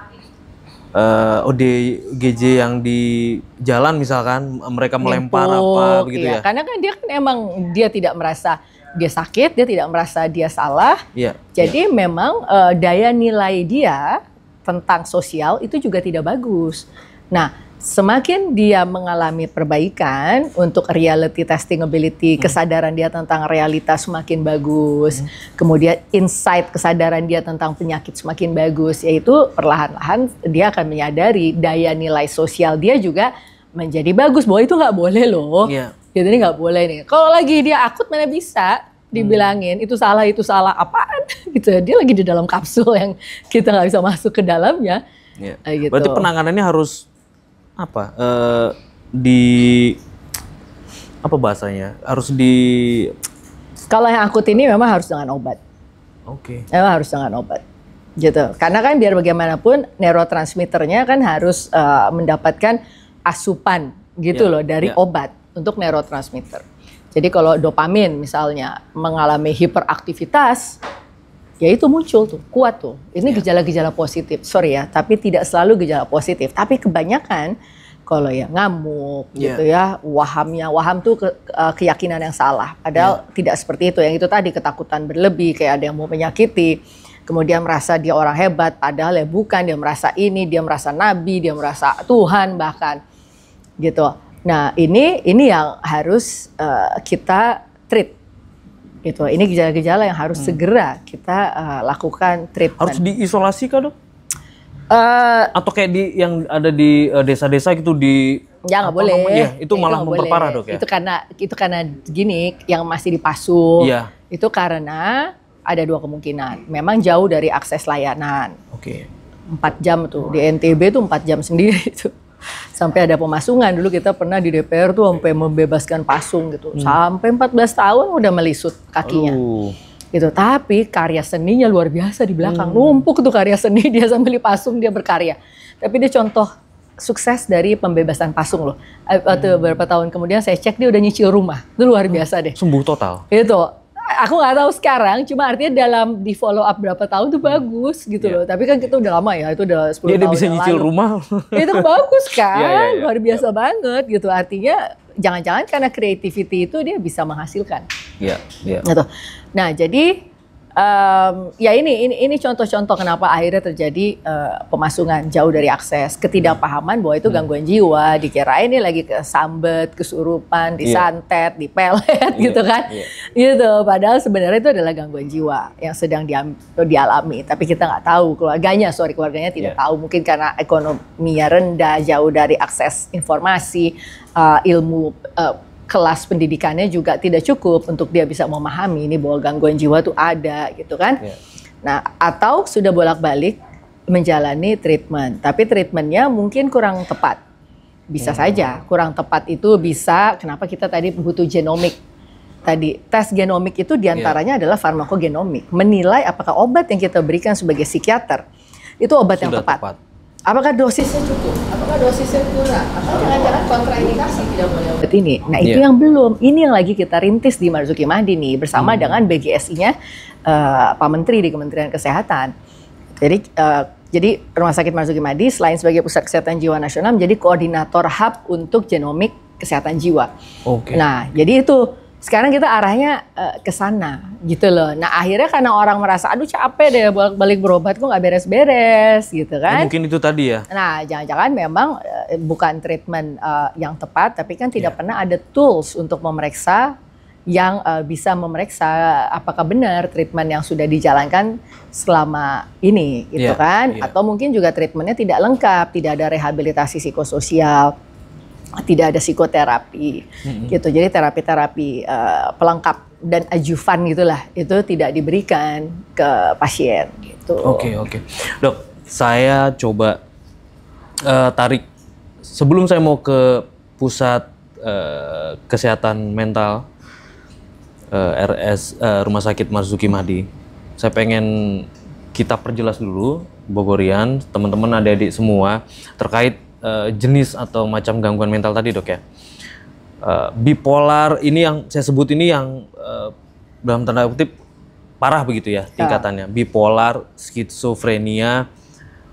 eh, ODGJ yang di jalan misalkan, mereka melempar apa begitu iya. ya? Karena kan dia kan emang dia tidak merasa dia sakit, dia tidak merasa dia salah. Iya. Jadi memang eh, daya nilai dia tentang sosial itu juga tidak bagus. Nah, semakin dia mengalami perbaikan untuk reality testing ability, kesadaran dia tentang realitas semakin bagus, kemudian insight kesadaran dia tentang penyakit semakin bagus, yaitu perlahan-lahan dia akan menyadari daya nilai sosial dia juga menjadi bagus bahwa itu nggak boleh loh. Iya. Jadi ini nggak boleh nih. Kalau lagi dia akut mana bisa dibilangin itu salah itu salah apaan gitu. Dia lagi di dalam kapsul yang kita nggak bisa masuk ke dalamnya. Iya. Kayak gitu. Berarti penanganannya harus apa? eh, di apa bahasanya? Harus di Kalau yang akut ini memang harus dengan obat. Oke. Memang harus dengan obat. Gitu. Karena kan biar bagaimanapun neurotransmitternya kan harus eh, mendapatkan asupan gitu Iya, loh dari iya. obat untuk neurotransmitter. Jadi kalau dopamin misalnya mengalami hiperaktivitas, ya itu muncul tuh, kuat tuh. Ini gejala-gejala positif, sorry ya, tapi tidak selalu gejala positif. Tapi kebanyakan kalau ya ngamuk Iya. gitu ya, wahamnya, waham tuh ke- ke- keyakinan yang salah. Padahal tidak seperti itu. Yang itu tadi ketakutan berlebih, kayak ada yang mau menyakiti. Kemudian merasa dia orang hebat, padahal ya bukan. Dia merasa ini, dia merasa nabi, dia merasa Tuhan bahkan gitu. Nah ini ini yang harus eh, kita treat gitu. Ini gejala-gejala yang harus segera kita eh, lakukan treatment. Harus diisolasi kah dok? Eh, Atau kayak di yang ada di eh, desa-desa gitu di ya nggak boleh. namanya? Iya, itu Ya, malah memperparah boleh. dok ya. Itu karena itu karena gini yang masih dipasung. Iya. Itu karena ada dua kemungkinan. Memang jauh dari akses layanan. Oke. empat jam tuh di NTB tuh empat jam sendiri tuh sampai ada pemasungan. Dulu kita pernah di DPR tuh sampai membebaskan pasung gitu. Sampai 14 tahun udah melisut kakinya. Uh, gitu. Tapi karya seninya luar biasa di belakang. Numpuk tuh karya seni dia sambil dipasung dia berkarya. Tapi dia contoh sukses dari pembebasan pasung loh. Eh, waktu beberapa tahun kemudian saya cek dia udah nyicil rumah. Itu luar biasa deh. Sembuh total. itu aku nggak tahu sekarang, cuma artinya dalam di follow up berapa tahun tuh bagus gitu Iya. loh. Tapi kan kita udah lama ya, itu udah 10 Dia, dia tahun bisa yang nyicil lalu. rumah. itu bagus kan, Iya, iya, iya. luar biasa banget gitu. Artinya jangan-jangan karena creativity itu dia bisa menghasilkan. Iya, iya. Gitu. Nah jadi em, ya ini ini ini contoh-contoh kenapa akhirnya terjadi eh, pemasungan jauh dari akses, ketidakpahaman bahwa itu gangguan jiwa, dikira ini lagi kesambet, kesurupan, disantet, dipelet gitu kan, iya. gitu. Padahal sebenarnya itu adalah gangguan jiwa yang sedang dialami, tapi kita nggak tahu keluarganya, sorry keluarganya tidak Iya. tahu mungkin karena ekonominya rendah, jauh dari akses informasi, eh, ilmu eh, kelas pendidikannya juga tidak cukup untuk dia bisa memahami ini bahwa gangguan jiwa tuh ada gitu kan. Iya. Nah, atau sudah bolak-balik menjalani treatment, tapi treatmentnya mungkin kurang tepat. Bisa saja kurang tepat itu bisa kenapa kita tadi butuh genomik. Tadi tes genomik itu di antaranya adalah farmakogenomik, menilai apakah obat yang kita berikan sebagai psikiater itu obat yang Sudah tepat. tepat. Apakah dosisnya cukup? Apakah dosisnya kurang? Atau jangan-jangan kontraindikasi tidak boleh obat ini? Nah itu Iya. yang belum. Ini yang lagi kita rintis di Marzuki Mahdi nih bersama dengan BGSI-nya eh, Pak Menteri di Kementerian Kesehatan. Jadi eh, jadi Rumah Sakit Marzuki Mahdi selain sebagai pusat kesehatan jiwa nasional menjadi koordinator hub untuk genomik kesehatan jiwa. Oke. Nah, jadi itu sekarang kita arahnya eh, ke sana gitu loh. Nah, akhirnya karena orang merasa aduh capek deh balik berobat kok nggak beres-beres gitu Ya, kan. mungkin itu tadi ya. Nah, jangan-jangan memang eh, bukan treatment eh, yang tepat, tapi kan tidak Iya. pernah ada tools untuk memeriksa yang eh, bisa memeriksa apakah benar treatment yang sudah dijalankan selama ini, gitu Iya, kan? iya. Atau mungkin juga treatmentnya tidak lengkap, tidak ada rehabilitasi psikososial, tidak ada psikoterapi, gitu. Jadi terapi-terapi eh, pelengkap dan ajuvan gitulah itu tidak diberikan ke pasien, gitu. Oke oke, dok. Saya coba eh, tarik sebelum saya mau ke pusat eh, kesehatan mental eh, RS eh, Rumah Sakit Marzuki Mahdi. Saya pengen kita perjelas dulu Bogorian, teman-teman adik-adik semua terkait eh, jenis atau macam gangguan mental tadi dok ya. Eh, bipolar ini yang saya sebut ini yang eh, dalam tanda kutip parah begitu ya tingkatannya. Bipolar, skizofrenia,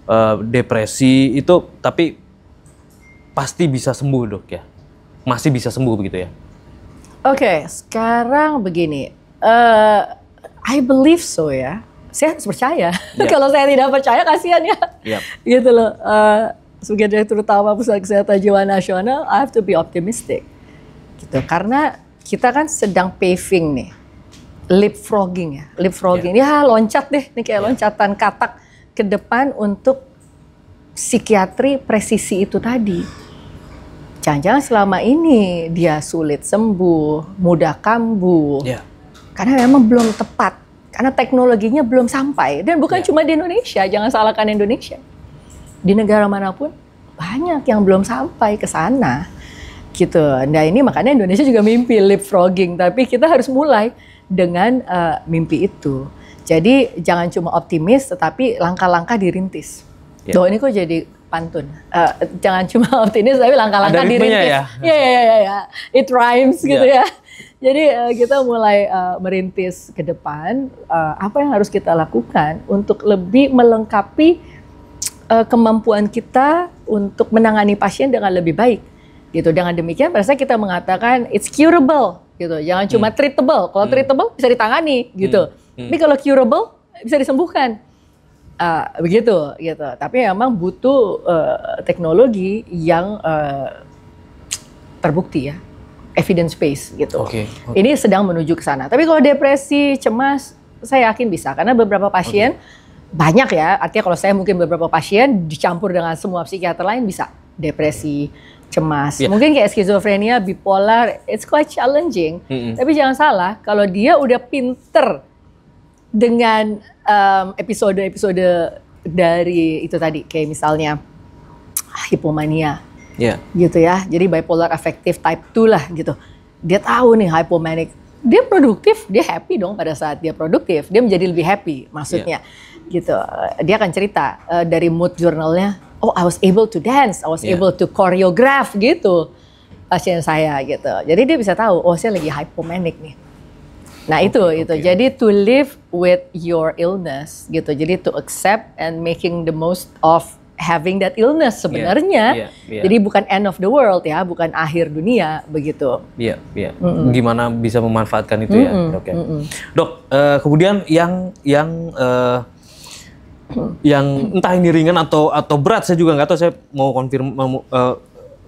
eh, depresi itu tapi pasti bisa sembuh dok ya. Masih bisa sembuh begitu ya. Oke, sekarang begini. eh I believe so ya. Saya harus percaya. Ya. Kalau saya tidak percaya, kasihan ya. Yap. Gitu loh. Eh, sebagai direktur utama Pusat Kesehatan Jiwa Nasional, I have to be optimistic. Gitu. Karena kita kan sedang paving nih. Leapfrogging ya. Leapfrogging. Ya loncat deh. Ini kayak loncatan katak ke depan untuk psikiatri presisi itu tadi. Jangan-jangan selama ini dia sulit sembuh, mudah kambuh. Ya. Karena memang belum tepat. Karena teknologinya belum sampai. Dan bukan Ya. cuma di Indonesia, jangan salahkan Indonesia. Di negara mana pun banyak yang belum sampai ke sana. Gitu. Nah ini makanya Indonesia juga mimpi leapfrogging. Tapi kita harus mulai dengan eh, mimpi itu. Jadi jangan cuma optimis, tetapi langkah-langkah dirintis. Ya. Doa ini kok jadi pantun. Eh, jangan cuma optimis, tapi langkah-langkah dirintis. ya? Iya, iya, iya, iya. It rhymes gitu Ya. ya. Jadi eh, kita mulai eh, merintis ke depan eh, apa yang harus kita lakukan untuk lebih melengkapi eh, kemampuan kita untuk menangani pasien dengan lebih baik. Gitu. Dengan demikian pada saat kita mengatakan it's curable gitu. Jangan cuma treatable. Kalau treatable bisa ditangani gitu. Hmm. Tapi kalau curable bisa disembuhkan. Ah, begitu gitu. Tapi memang butuh eh, teknologi yang eh, terbukti ya, evidence based gitu. Oke, oke. Ini sedang menuju ke sana. Tapi kalau depresi, cemas, saya yakin bisa karena beberapa pasien banyak ya. Artinya kalau saya mungkin beberapa pasien dicampur dengan semua psikiater lain bisa depresi, cemas. Iya. Mungkin kayak skizofrenia, bipolar, it's quite challenging. Mm-mm. Tapi jangan salah, kalau dia udah pinter dengan episode-episode dari itu tadi, kayak misalnya hipomania, Ya. gitu ya. Jadi bipolar affective type 2 lah gitu. Dia tahu nih hypomanic. Dia produktif, dia happy dong pada saat dia produktif. Dia menjadi lebih happy maksudnya. Gitu. Dia akan cerita eh, dari mood journalnya, oh I was able to dance, I was Yeah. able to choreograph gitu. Pasien saya gitu. Jadi dia bisa tahu, oh saya lagi hypomanic nih. Nah itu itu. Jadi to live with your illness gitu. Jadi to accept and making the most of having that illness sebenarnya. yeah, yeah. Jadi bukan end of the world ya, bukan akhir dunia begitu. Iya, iya. Gimana bisa memanfaatkan itu ya? Oke. Dok, eh, kemudian yang yang eh, yang entah ini ringan atau atau berat saya juga nggak tahu. Saya mau konfirm mau, eh,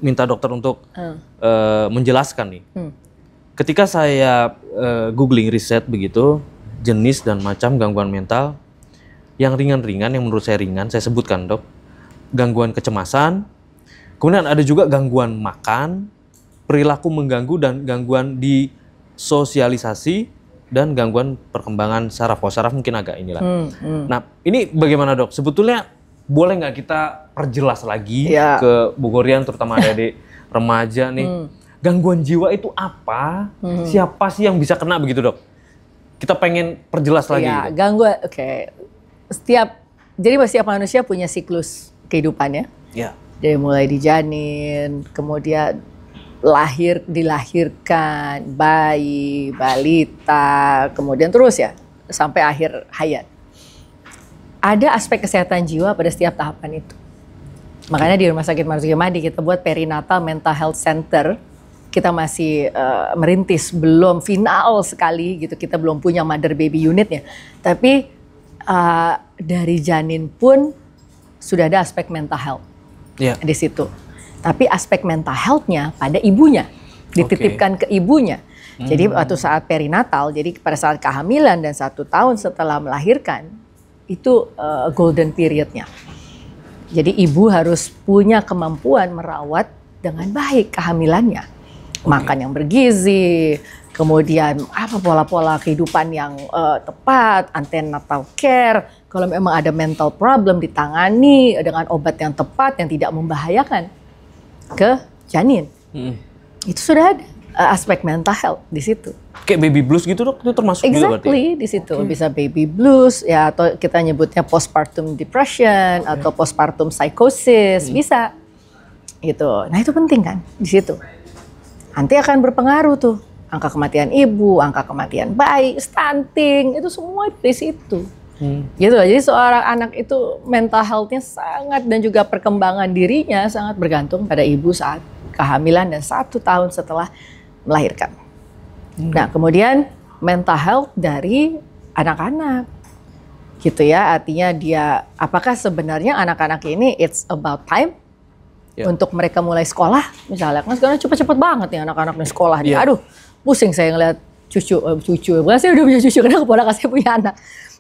minta dokter untuk eh, menjelaskan nih. Ketika saya eh, googling riset begitu jenis dan macam gangguan mental yang ringan-ringan yang menurut saya ringan saya sebutkan dok gangguan kecemasan kemudian ada juga gangguan makan perilaku mengganggu dan gangguan di sosialisasi dan gangguan perkembangan saraf kalau saraf mungkin agak inilah nah ini bagaimana dok sebetulnya boleh nggak kita perjelas lagi Ya. ke Bogorian terutama adik remaja nih gangguan jiwa itu apa siapa sih yang bisa kena begitu dok kita pengen perjelas lagi Ya, gitu. gangguan. Oke. Setiap jadi setiap manusia punya siklus kehidupannya. ya Dari mulai di janin, kemudian lahir, dilahirkan, bayi, balita, kemudian terus ya sampai akhir hayat. Ada aspek kesehatan jiwa pada setiap tahapan itu. Makanya di Rumah Sakit Marzuki Madi kita buat perinatal mental health center. Kita masih eh, merintis, belum final sekali gitu. Kita belum punya mother baby unitnya. Tapi eh, dari janin pun sudah ada aspek mental health ya di situ. Tapi aspek mental health-nya pada ibunya, dititipkan ke ibunya. Jadi waktu saat perinatal, jadi pada saat kehamilan dan satu tahun setelah melahirkan, itu uh, golden periodnya. Jadi ibu harus punya kemampuan merawat dengan baik kehamilannya. Makan yang bergizi, kemudian apa pola-pola kehidupan yang eh, tepat, antenatal care. Kalau memang ada mental problem ditangani dengan obat yang tepat yang tidak membahayakan ke janin. Mm. Itu sudah ada eh, aspek mental health di situ. kayak baby blues gitu dok itu termasuk juga berarti Exactly di situ bisa baby blues ya atau kita nyebutnya postpartum depression atau postpartum psychosis bisa gitu. Nah itu penting kan di situ. Nanti akan berpengaruh tuh angka kematian ibu, angka kematian bayi, stunting itu semua di situ. Hmm. Gitu. Jadi seorang anak itu mental health-nya sangat dan juga perkembangan dirinya sangat bergantung pada ibu saat kehamilan dan satu tahun setelah melahirkan. Nah, kemudian mental health dari anak-anak. Gitu ya, artinya dia apakah sebenarnya anak-anak ini it's about time Ya. untuk mereka mulai sekolah misalnya. Kan sekarang cepet-cepet banget nih anak-anak nih sekolah nih. Ya. Aduh, pusing saya ngeliat cucu eh, cucu. Bukan saya udah punya cucu karena keponakan saya punya anak.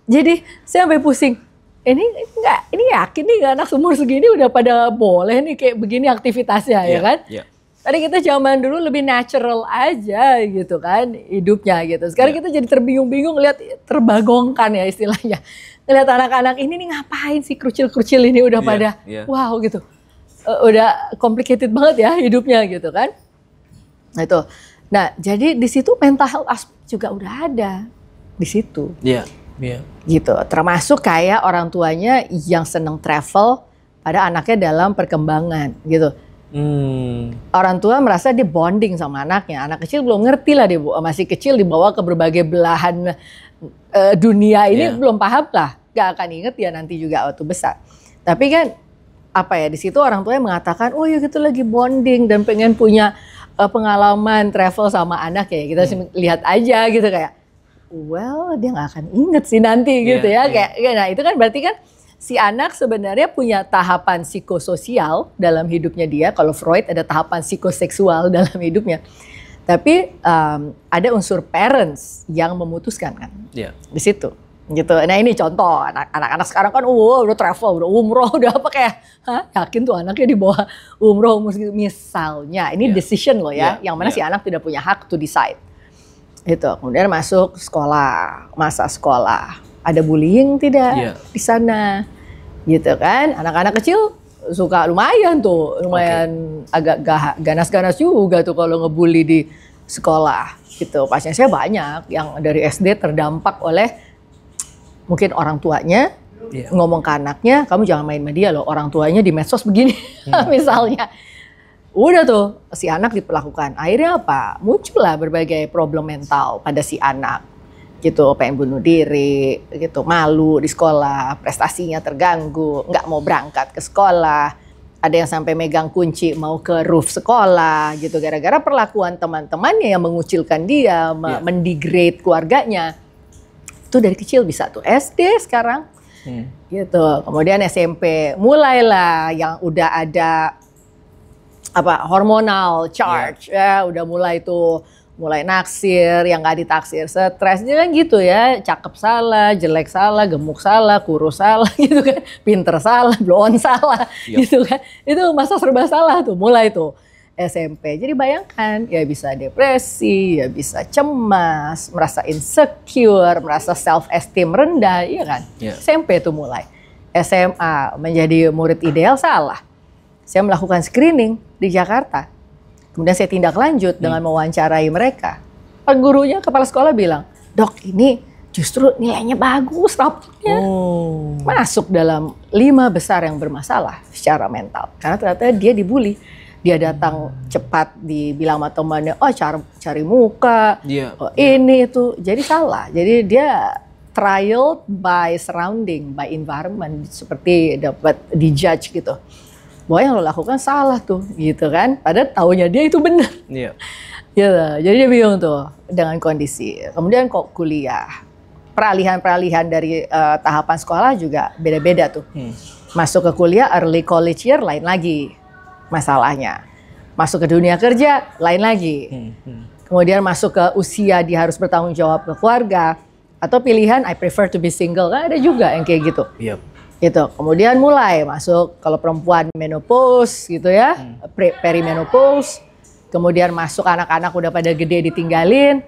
Jadi saya sampai pusing. Ini enggak, ini yakin nih anak umur segini udah pada boleh nih kayak begini aktivitasnya ya Iya, kan? iya. Tadi kita zaman dulu lebih natural aja gitu kan hidupnya gitu. Sekarang Iya. kita jadi terbingung-bingung lihat terbagongkan ya istilahnya. Ngeliat anak-anak ini nih ngapain sih kerucil-kerucil ini udah Iya, pada iya. wow gitu. Eh, udah complicated banget ya hidupnya gitu kan. Nah itu. Nah jadi di situ mental health juga udah ada di situ Iya, iya. gitu. Termasuk kayak orang tuanya yang seneng travel pada anaknya dalam perkembangan gitu. Hmm. Orang tua merasa dia bonding sama anaknya. Anak kecil belum ngerti lah dia masih kecil dibawa ke berbagai belahan eh, dunia ini Iya. belum paham lah. Gak akan inget ya nanti juga waktu besar. Tapi kan apa ya di situ orang tuanya mengatakan, oh ya gitu lagi bonding dan pengen punya eh, pengalaman travel sama anak ya. Kita sih lihat aja gitu kayak, well dia nggak akan inget sih nanti Iya, gitu ya. iya. Kayak, ya, nah itu kan berarti kan si anak sebenarnya punya tahapan psikososial dalam hidupnya dia. Kalau Freud ada tahapan psikoseksual dalam hidupnya. Tapi em, ada unsur parents yang memutuskan kan Iya. di situ gitu. Nah ini contoh anak- anak-anak sekarang kan uh, udah travel, udah umroh, udah apa kayak, hah yakin tuh anaknya dibawa umroh umur. Misalnya ini Iya. decision loh ya, Iya, yang mana iya. si anak tidak punya hak to decide. Itu kemudian masuk sekolah, masa sekolah, ada bullying tidak Iya. di sana, gitu kan? Anak-anak kecil suka lumayan tuh, lumayan agak ga- ganas-ganas juga tuh kalau ngebully di sekolah gitu. Pasien saya banyak yang dari SD terdampak oleh mungkin orang tuanya Iya. ngomong ke anaknya, kamu jangan main media loh, orang tuanya di medsos begini, Hmm. misalnya. Udah tuh si anak diperlakukan. Akhirnya apa? Muncullah berbagai problem mental pada si anak. gitu pengen bunuh diri gitu malu di sekolah prestasinya terganggu nggak mau berangkat ke sekolah ada yang sampai megang kunci mau ke roof sekolah gitu gara-gara perlakuan teman-temannya yang mengucilkan dia yeah. mendegrade keluarganya itu dari kecil bisa tuh SD sekarang hmm. gitu kemudian SMP mulailah yang udah ada apa hormonal charge yeah. ya udah mulai tuh mulai naksir, yang gak ditaksir stres, dia kan gitu ya, cakep salah, jelek salah, gemuk salah, kurus salah gitu kan, pinter salah, blon salah yep. gitu kan, itu masa serba salah tuh, mulai tuh SMP. Jadi bayangkan ya bisa depresi, ya bisa cemas, merasa insecure, merasa self esteem rendah, iya kan? Yeah. SMP tuh mulai. SMA menjadi murid ideal salah. Saya melakukan screening di Jakarta Kemudian saya tindak lanjut hmm. dengan mewawancarai mereka. Gurunya, kepala sekolah bilang, dok ini justru nilainya bagus rapotnya. Oh. Masuk dalam lima besar yang bermasalah secara mental. Karena ternyata dia dibully. Dia datang cepat dibilang sama temannya, oh cari, cari muka, yeah. oh ini itu. Jadi salah. Jadi dia trial by surrounding, by environment. Seperti dapat dijudge gitu bahwa yang lo lakukan salah tuh gitu kan. Padahal taunya dia itu benar iya. Yeah. gitu. Jadi dia bingung tuh dengan kondisi. Kemudian kok kuliah. Peralihan-peralihan dari uh, tahapan sekolah juga beda-beda tuh. Hmm. masuk ke kuliah early college year lain lagi masalahnya. Masuk ke dunia kerja lain lagi. Hmm. Hmm. kemudian masuk ke usia dia harus bertanggung jawab ke keluarga atau pilihan I prefer to be single. Kan ada juga yang kayak gitu. Yep gitu. Kemudian mulai masuk kalau perempuan menopause gitu ya, hmm. perimenopause. Kemudian masuk anak-anak udah pada gede ditinggalin.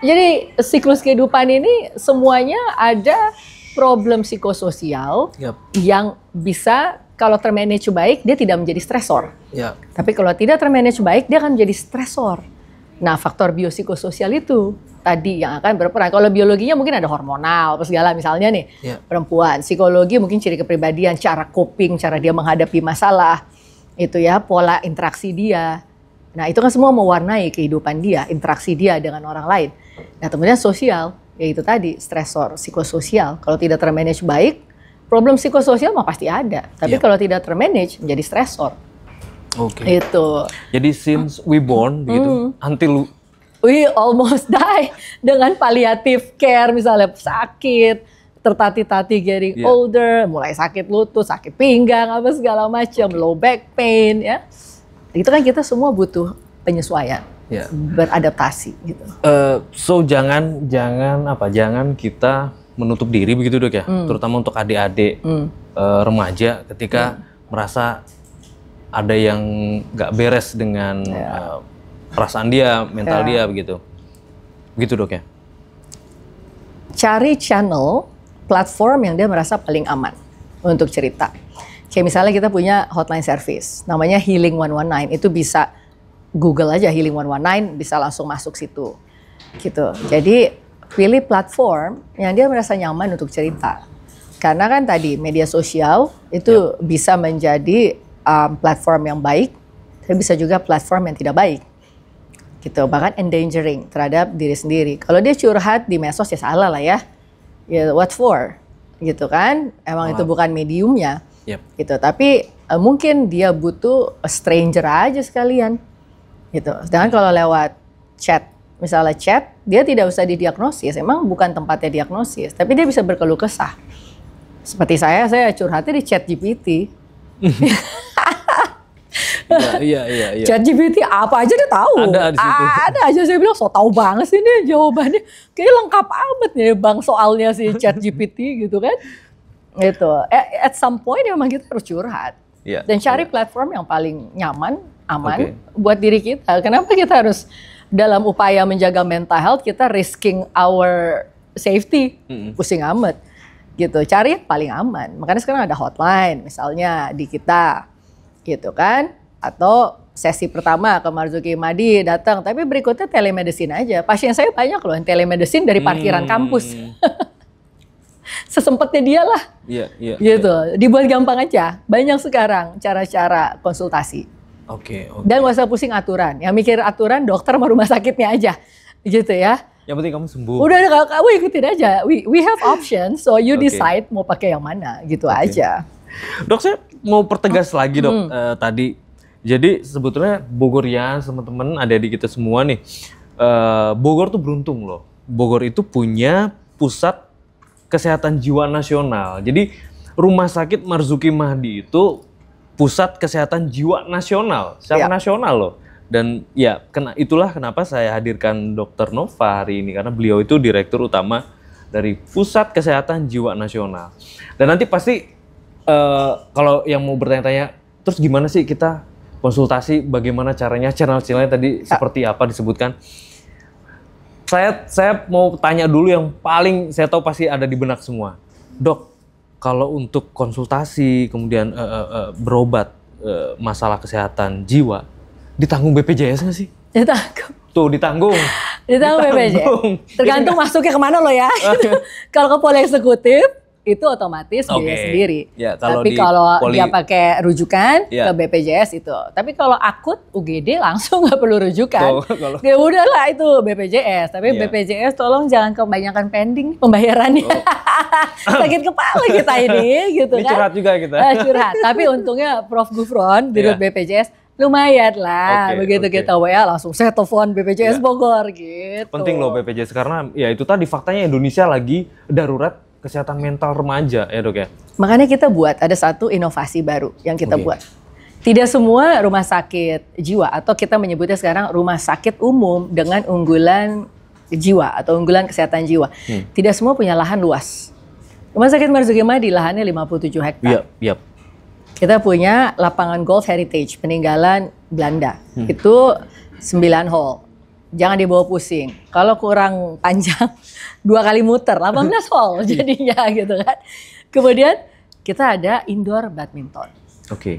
Jadi siklus kehidupan ini semuanya ada problem psikososial yep. yang bisa kalau termanage baik dia tidak menjadi stresor. Yep. Tapi kalau tidak termanage baik dia akan menjadi stresor. Nah, faktor biopsikososial itu tadi yang akan berperan. Kalau biologinya mungkin ada hormonal, apa segala misalnya nih yeah. perempuan. Psikologi mungkin ciri kepribadian, cara coping, cara dia menghadapi masalah, itu ya pola interaksi dia. Nah itu kan semua mewarnai kehidupan dia, interaksi dia dengan orang lain. Nah kemudian sosial, yaitu tadi stresor psikososial. Kalau tidak termanage baik, problem psikososial mah pasti ada. Tapi yeah. kalau tidak termanage menjadi stresor. Oke. Okay. Itu. Jadi since we born begitu hmm. until we almost die dengan palliative care misalnya sakit, tertati-tati getting yeah. older, mulai sakit lutut, sakit pinggang apa segala macam, okay. low back pain ya. Itu kan kita semua butuh penyesuaian. Yeah. beradaptasi gitu. Uh, so jangan jangan apa jangan kita menutup diri begitu dok ya, mm. terutama untuk adik-adik mm. uh, remaja ketika mm. merasa ada yang nggak beres dengan yeah. Ya. uh, perasaan dia, mental yeah. dia begitu. Begitu dok ya. Cari channel, platform yang dia merasa paling aman untuk cerita. Kayak misalnya kita punya hotline service, namanya Healing 119. Itu bisa Google aja Healing 119, bisa langsung masuk situ. Gitu. Jadi pilih platform yang dia merasa nyaman untuk cerita. Karena kan tadi media sosial itu yep. bisa menjadi um, platform yang baik, tapi bisa juga platform yang tidak baik. Gitu, bahkan endangering terhadap diri sendiri. Kalau dia curhat di medsos ya salah lah ya. Ya what for? Gitu kan? Emang oh. itu bukan mediumnya. Yep. Gitu. Tapi uh, mungkin dia butuh a stranger aja sekalian. Gitu. Sedangkan kalau lewat chat, misalnya chat, dia tidak usah didiagnosis. Emang bukan tempatnya diagnosis, tapi dia bisa berkeluh kesah. Seperti saya, saya curhatnya di chat GPT. Iya, iya, iya, iya. Chat GPT apa aja dia tahu. Ada di situ. Ada aja saya bilang so tahu banget sih ini jawabannya. Kayaknya lengkap amat nih bang soalnya si Chat GPT gitu kan. Gitu. At some point ya memang kita harus curhat. Yeah, Dan cari yeah. platform yang paling nyaman, aman okay. buat diri kita. Kenapa kita harus dalam upaya menjaga mental health kita risking our safety? Mm -hmm. Pusing amat gitu. Cari yang paling aman. Makanya sekarang ada hotline misalnya di kita gitu kan atau sesi pertama ke Marzuki Madi datang tapi berikutnya telemedicine aja pasien saya banyak loh yang telemedicine dari parkiran hmm. kampus sesempatnya dia lah yeah, yeah, gitu yeah. dibuat gampang aja banyak sekarang cara-cara konsultasi oke okay, okay. dan gak usah pusing aturan yang mikir aturan dokter sama rumah sakitnya aja gitu ya Yang penting kamu sembuh. Udah, kamu ikutin aja. We we have options, so you Oke. decide mau pakai yang mana gitu Oke. aja. Dok, saya mau pertegas lagi dok Hmm. eh, tadi. Jadi sebetulnya Bogorian teman-teman adik-adik kita semua nih, eh, Bogor tuh beruntung loh. Bogor itu punya pusat kesehatan jiwa nasional. Jadi rumah sakit Marzuki Mahdi itu pusat kesehatan jiwa nasional, secara Ya. nasional loh. Dan ya kena itulah kenapa saya hadirkan Dr. Nova hari ini karena beliau itu direktur utama dari Pusat Kesehatan Jiwa Nasional. Dan nanti pasti eh, kalau yang mau bertanya-tanya, terus gimana sih kita konsultasi, bagaimana caranya, channel-channelnya tadi seperti apa disebutkan. Saya saya mau tanya dulu yang paling saya tahu pasti ada di benak semua, dok. Kalau untuk konsultasi kemudian eh, eh, eh, berobat eh, masalah kesehatan jiwa, ditanggung BPJS nggak sih? Ditanggung. Tuh ditanggung. Ditanggung BPJS. Tergantung masuknya ke mana lo ya. kalau ke poli eksekutif itu otomatis biaya Oke. sendiri. Ya, kalau Tapi di kalau poli- dia pakai rujukan Ya. ke BPJS itu. Tapi kalau akut UGD langsung nggak perlu rujukan. Tuh, kalau- Ya udahlah itu BPJS. Tapi Ya. BPJS tolong jangan kebanyakan pending pembayarannya. Sakit kepala kita ini gitu Ini kan. curhat juga kita. Eh, curhat. Tapi untungnya Prof Gufron di Iya. BPJS lumayan lah. Oke, Begitu oke. kita WA langsung saya telepon BPJS Iya. Bogor gitu. Penting loh BPJS karena ya itu tadi faktanya Indonesia lagi darurat kesehatan mental remaja ya dok ya. Makanya kita buat ada satu inovasi baru yang kita Oke. buat. Tidak semua rumah sakit jiwa atau kita menyebutnya sekarang rumah sakit umum dengan unggulan jiwa atau unggulan kesehatan jiwa. Hmm. Tidak semua punya lahan luas. Rumah sakit Marzuki Mahdi lahannya 57 hektar. Iya, iya. Kita punya lapangan golf heritage peninggalan Belanda. Hmm. Itu 9 hole. Jangan dibawa pusing. Kalau kurang panjang dua kali muter 18 hole jadinya gitu kan. Kemudian kita ada indoor badminton. Oke.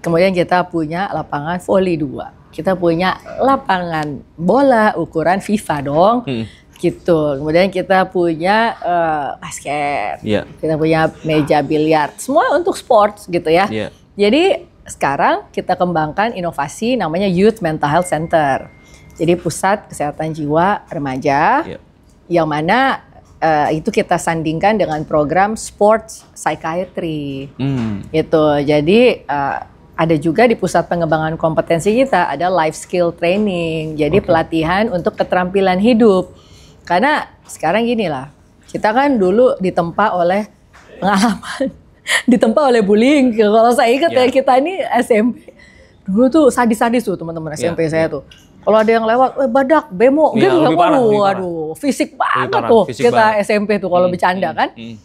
Kemudian kita punya lapangan volley 2. Kita punya lapangan bola ukuran FIFA dong. Hmm. Gitu. Kemudian kita punya eh, basket. Iya. Kita punya meja biliar. Semua untuk sports gitu ya. Iya. Jadi sekarang kita kembangkan inovasi namanya Youth Mental Health Center. Jadi pusat kesehatan jiwa remaja Iya. yang mana eh, itu kita sandingkan dengan program sports psychiatry Hmm. gitu. Jadi eh, ada juga di pusat pengembangan kompetensi kita ada life skill training. Jadi pelatihan untuk keterampilan hidup. Karena sekarang gini lah, kita kan dulu ditempa oleh pengalaman, ditempa oleh bullying. Kalau saya ingat Ya. ya kita ini SMP dulu tuh sadis-sadis tuh teman-teman SMP saya ya. tuh. Kalau ada yang lewat, eh, badak, bemo, Iya, gitu ya, parah, waduh, waduh, fisik banget parah, tuh fisik kita banget. SMP tuh kalau Hmm, bercanda hmm, kan. hmm.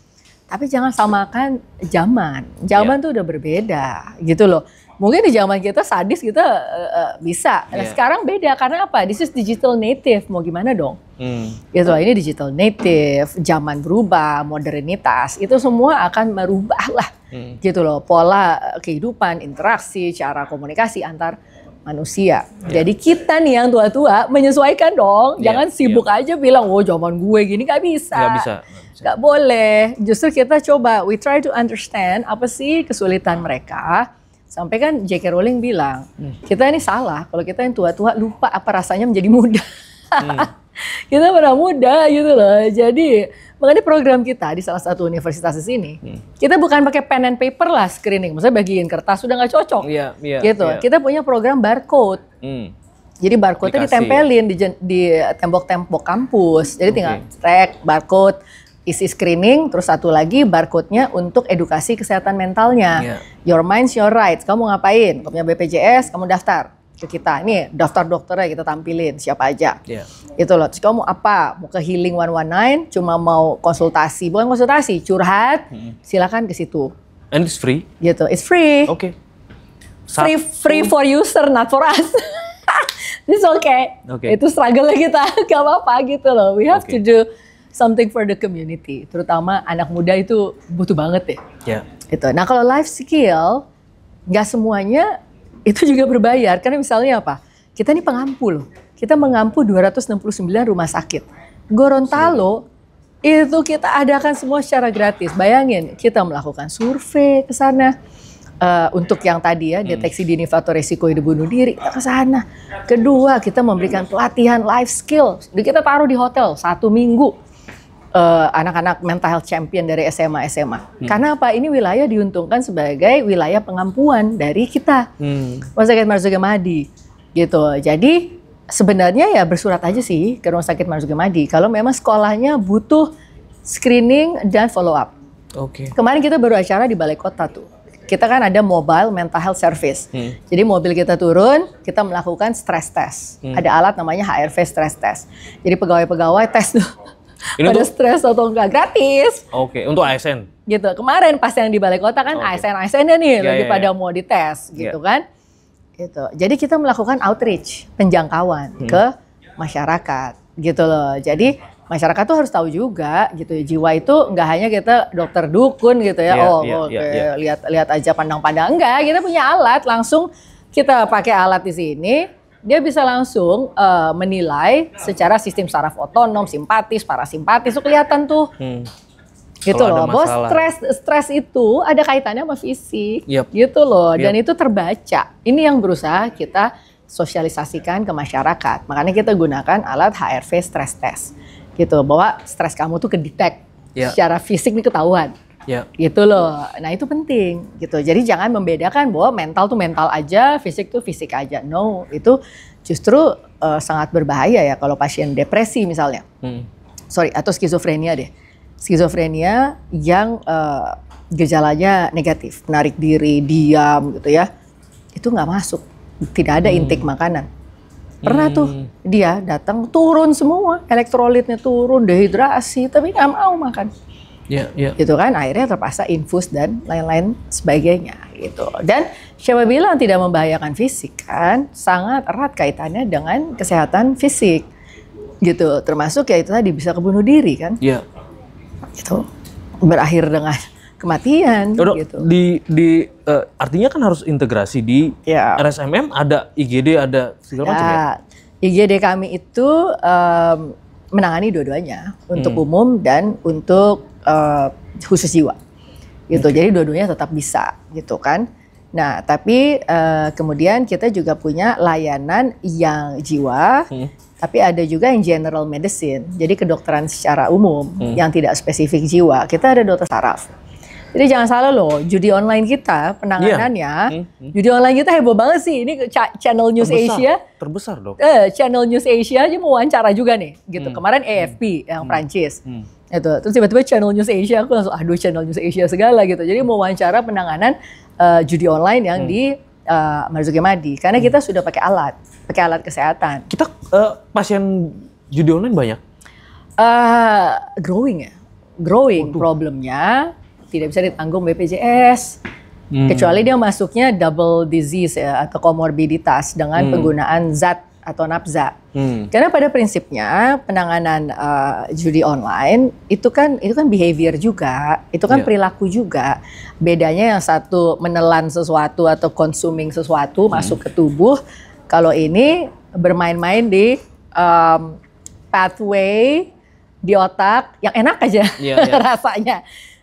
Tapi jangan samakan zaman. Zaman Iya. tuh udah berbeda gitu loh. Mungkin di zaman kita sadis kita eh, bisa. Nah, Iya. sekarang beda karena apa? This is digital native. Mau gimana dong? Hmm. Gitu loh, ini digital native, zaman berubah, modernitas, itu semua akan merubah lah. Hmm. Gitu loh, pola eh, kehidupan, interaksi, cara komunikasi antar manusia. Jadi kita nih yang tua-tua menyesuaikan dong. Iya, Jangan sibuk aja bilang, "Oh, zaman gue gini gak bisa." Nggak bisa. nggak bisa. Nggak boleh. Justru kita coba, we try to understand apa sih kesulitan mereka. Sampai kan J.K. Rowling bilang, kita ini salah kalau kita yang tua-tua lupa apa rasanya menjadi muda. kita pernah muda gitu loh. Jadi makanya program kita di salah satu universitas di sini, kita bukan pakai pen and paper lah screening. Maksudnya bagiin kertas sudah nggak cocok. Iya, iya. gitu. iya. Kita punya program barcode. Hmm. Jadi barcode-nya ditempelin di, tembok-tembok kampus. Jadi tinggal track barcode, isi screening, terus satu lagi barcode-nya untuk edukasi kesehatan mentalnya. Iya. Your mind's your rights. Kamu ngapain? Kamu punya BPJS, kamu daftar ke kita. Ini daftar dokternya kita tampilin siapa aja. Iya. Itu loh. Terus kamu mau apa? Mau ke Healing 119, cuma mau konsultasi. Bukan konsultasi, curhat. Hmm. Silakan ke situ. And it's free. Gitu. It's free. Oke. free Satu- free for user not for us. It's okay. Oke. Itu struggle kita, gak apa-apa gitu loh. We have Oke. to do something for the community. Terutama anak muda itu butuh banget ya. Ya. Itu. Nah kalau life skill, nggak semuanya itu juga berbayar. Karena misalnya apa? Kita ini pengampu loh. Kita mengampu 269 rumah sakit. Gorontalo itu kita adakan semua secara gratis. Bayangin, kita melakukan survei ke sana. uh, untuk yang tadi ya deteksi dini faktor resiko hidup bunuh diri kita ke sana. Kedua kita memberikan pelatihan life skill. Kita taruh di hotel satu minggu uh, anak-anak mental health champion dari SMA SMA. Hmm. Karena apa? Ini wilayah diuntungkan sebagai wilayah pengampuan dari kita. Hmm. Rumah Sakit Marzuki Madi gitu. Jadi sebenarnya ya bersurat aja sih ke Rumah Sakit Marzuki Madi kalau memang sekolahnya butuh screening dan follow up. Oke. Okay. Kemarin kita baru acara di Balai Kota tuh kita kan ada mobile mental health service. Hmm. Jadi mobil kita turun, kita melakukan stress test. Hmm. Ada alat namanya HRV stress test. Jadi pegawai-pegawai tes tuh. Ini pada stres atau enggak gratis. Oke, okay. untuk ASN. Gitu. Kemarin pas yang di balai kota kan okay. ASN ASN nih yeah, lagi yeah, pada yeah. mau dites gitu yeah. kan. Gitu. Jadi kita melakukan outreach, penjangkauan hmm. ke masyarakat gitu loh. Jadi masyarakat tuh harus tahu juga gitu ya jiwa itu nggak hanya kita dokter dukun gitu ya yeah, oh yeah, oke yeah, yeah. lihat lihat aja pandang-pandang enggak kita punya alat langsung kita pakai alat di sini dia bisa langsung uh, menilai secara sistem saraf otonom simpatis parasimpatis itu kelihatan tuh hmm. gitu Kalau loh bos stres stres itu ada kaitannya sama fisik yep. gitu loh dan yep. itu terbaca ini yang berusaha kita sosialisasikan ke masyarakat makanya kita gunakan alat HRV stress test gitu bahwa stres kamu tuh kedetek yeah. secara fisik nih ketahuan yeah. gitu loh nah itu penting gitu jadi jangan membedakan bahwa mental tuh mental aja fisik tuh fisik aja no itu justru uh, sangat berbahaya ya kalau pasien depresi misalnya hmm. sorry atau skizofrenia deh skizofrenia yang uh, gejalanya negatif menarik diri diam gitu ya itu nggak masuk tidak ada hmm. intake makanan Pernah hmm. tuh dia datang turun semua, elektrolitnya turun, dehidrasi, tapi nggak mau makan. Yeah, yeah. Gitu kan, akhirnya terpaksa infus dan lain-lain sebagainya gitu. Dan siapa bilang tidak membahayakan fisik kan, sangat erat kaitannya dengan kesehatan fisik gitu. Termasuk ya itu tadi bisa kebunuh diri kan. Yeah. Gitu. Berakhir dengan kematian Udah, gitu. Di di uh, artinya kan harus integrasi di ya. RSMM ada IGD ada segala ya. macam ya. IGD kami itu um, menangani dua-duanya untuk hmm. umum dan untuk uh, khusus jiwa. Gitu. Okay. Jadi dua-duanya tetap bisa gitu kan. Nah, tapi uh, kemudian kita juga punya layanan yang jiwa, hmm. tapi ada juga yang general medicine, jadi kedokteran secara umum hmm. yang tidak spesifik jiwa. Kita ada dokter saraf. Jadi jangan salah loh, judi online kita penanganannya, yeah. hmm, hmm. judi online kita heboh banget sih. Ini channel News terbesar, Asia. Terbesar dok. Eh, channel News Asia aja mau wawancara juga nih, gitu. Hmm. Kemarin AFP hmm. yang hmm. Prancis. Hmm. Itu. Terus tiba-tiba channel News Asia, aku langsung aduh channel News Asia segala gitu. Jadi mau wawancara penanganan uh, judi online yang hmm. di uh, Marzuki Madi. Karena hmm. kita sudah pakai alat, pakai alat kesehatan. Kita uh, pasien judi online banyak? Uh, growing ya, growing. Waduh. Problemnya tidak bisa ditanggung BPJS. Hmm. Kecuali dia masuknya double disease ya atau komorbiditas dengan hmm. penggunaan zat atau nafza. Hmm. Karena pada prinsipnya penanganan uh, judi online itu kan itu kan behavior juga, itu kan yeah. perilaku juga. Bedanya yang satu menelan sesuatu atau consuming sesuatu hmm. masuk ke tubuh, kalau ini bermain-main di um, pathway di otak yang enak aja yeah, yeah. rasanya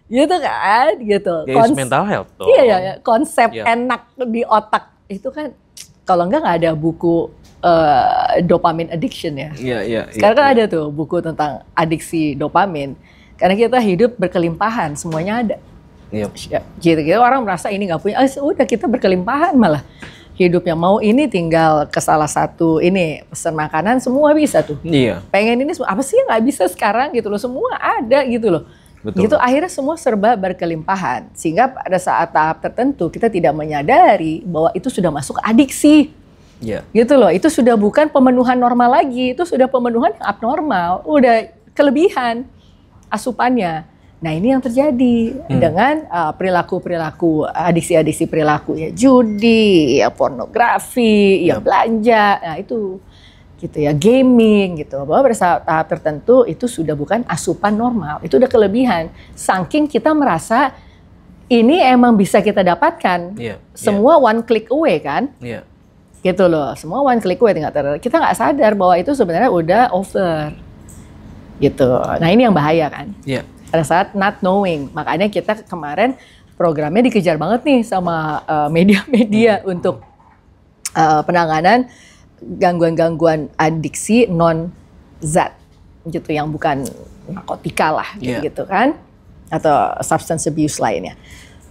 gitu kan gitu ya, Kons mental health tuh. iya ya konsep yeah. enak di otak itu kan kalau enggak nggak ada buku uh, dopamine addiction ya iya iya, iya sekarang yeah, kan yeah. ada tuh buku tentang adiksi dopamin karena kita hidup berkelimpahan semuanya ada Yep. Ya, gitu, gitu orang merasa ini nggak punya, oh, udah kita berkelimpahan malah hidup yang mau ini tinggal ke salah satu ini pesan makanan semua bisa tuh. Iya. Pengen ini apa sih nggak bisa sekarang gitu loh semua ada gitu loh. Betul. Gitu akhirnya semua serba berkelimpahan sehingga pada saat tahap tertentu kita tidak menyadari bahwa itu sudah masuk adiksi. Yeah. Gitu loh, itu sudah bukan pemenuhan normal lagi, itu sudah pemenuhan yang abnormal, udah kelebihan asupannya. Nah ini yang terjadi hmm. dengan uh, perilaku-perilaku adiksi-adiksi perilaku ya. Judi, ya pornografi, ya belanja, nah itu gitu ya. Gaming gitu. Bahwa pada saat tahap tertentu itu sudah bukan asupan normal. Itu udah kelebihan. Saking kita merasa ini emang bisa kita dapatkan. Yeah, semua yeah. one click away kan? Yeah. Gitu loh semua one click away tinggal ter kita nggak sadar bahwa itu sebenarnya udah over gitu nah ini yang bahaya kan yeah. pada saat not knowing makanya kita kemarin programnya dikejar banget nih sama uh, media-media hmm. untuk uh, penanganan gangguan-gangguan adiksi non zat gitu yang bukan narkotika lah yeah. gitu kan atau substance abuse lainnya.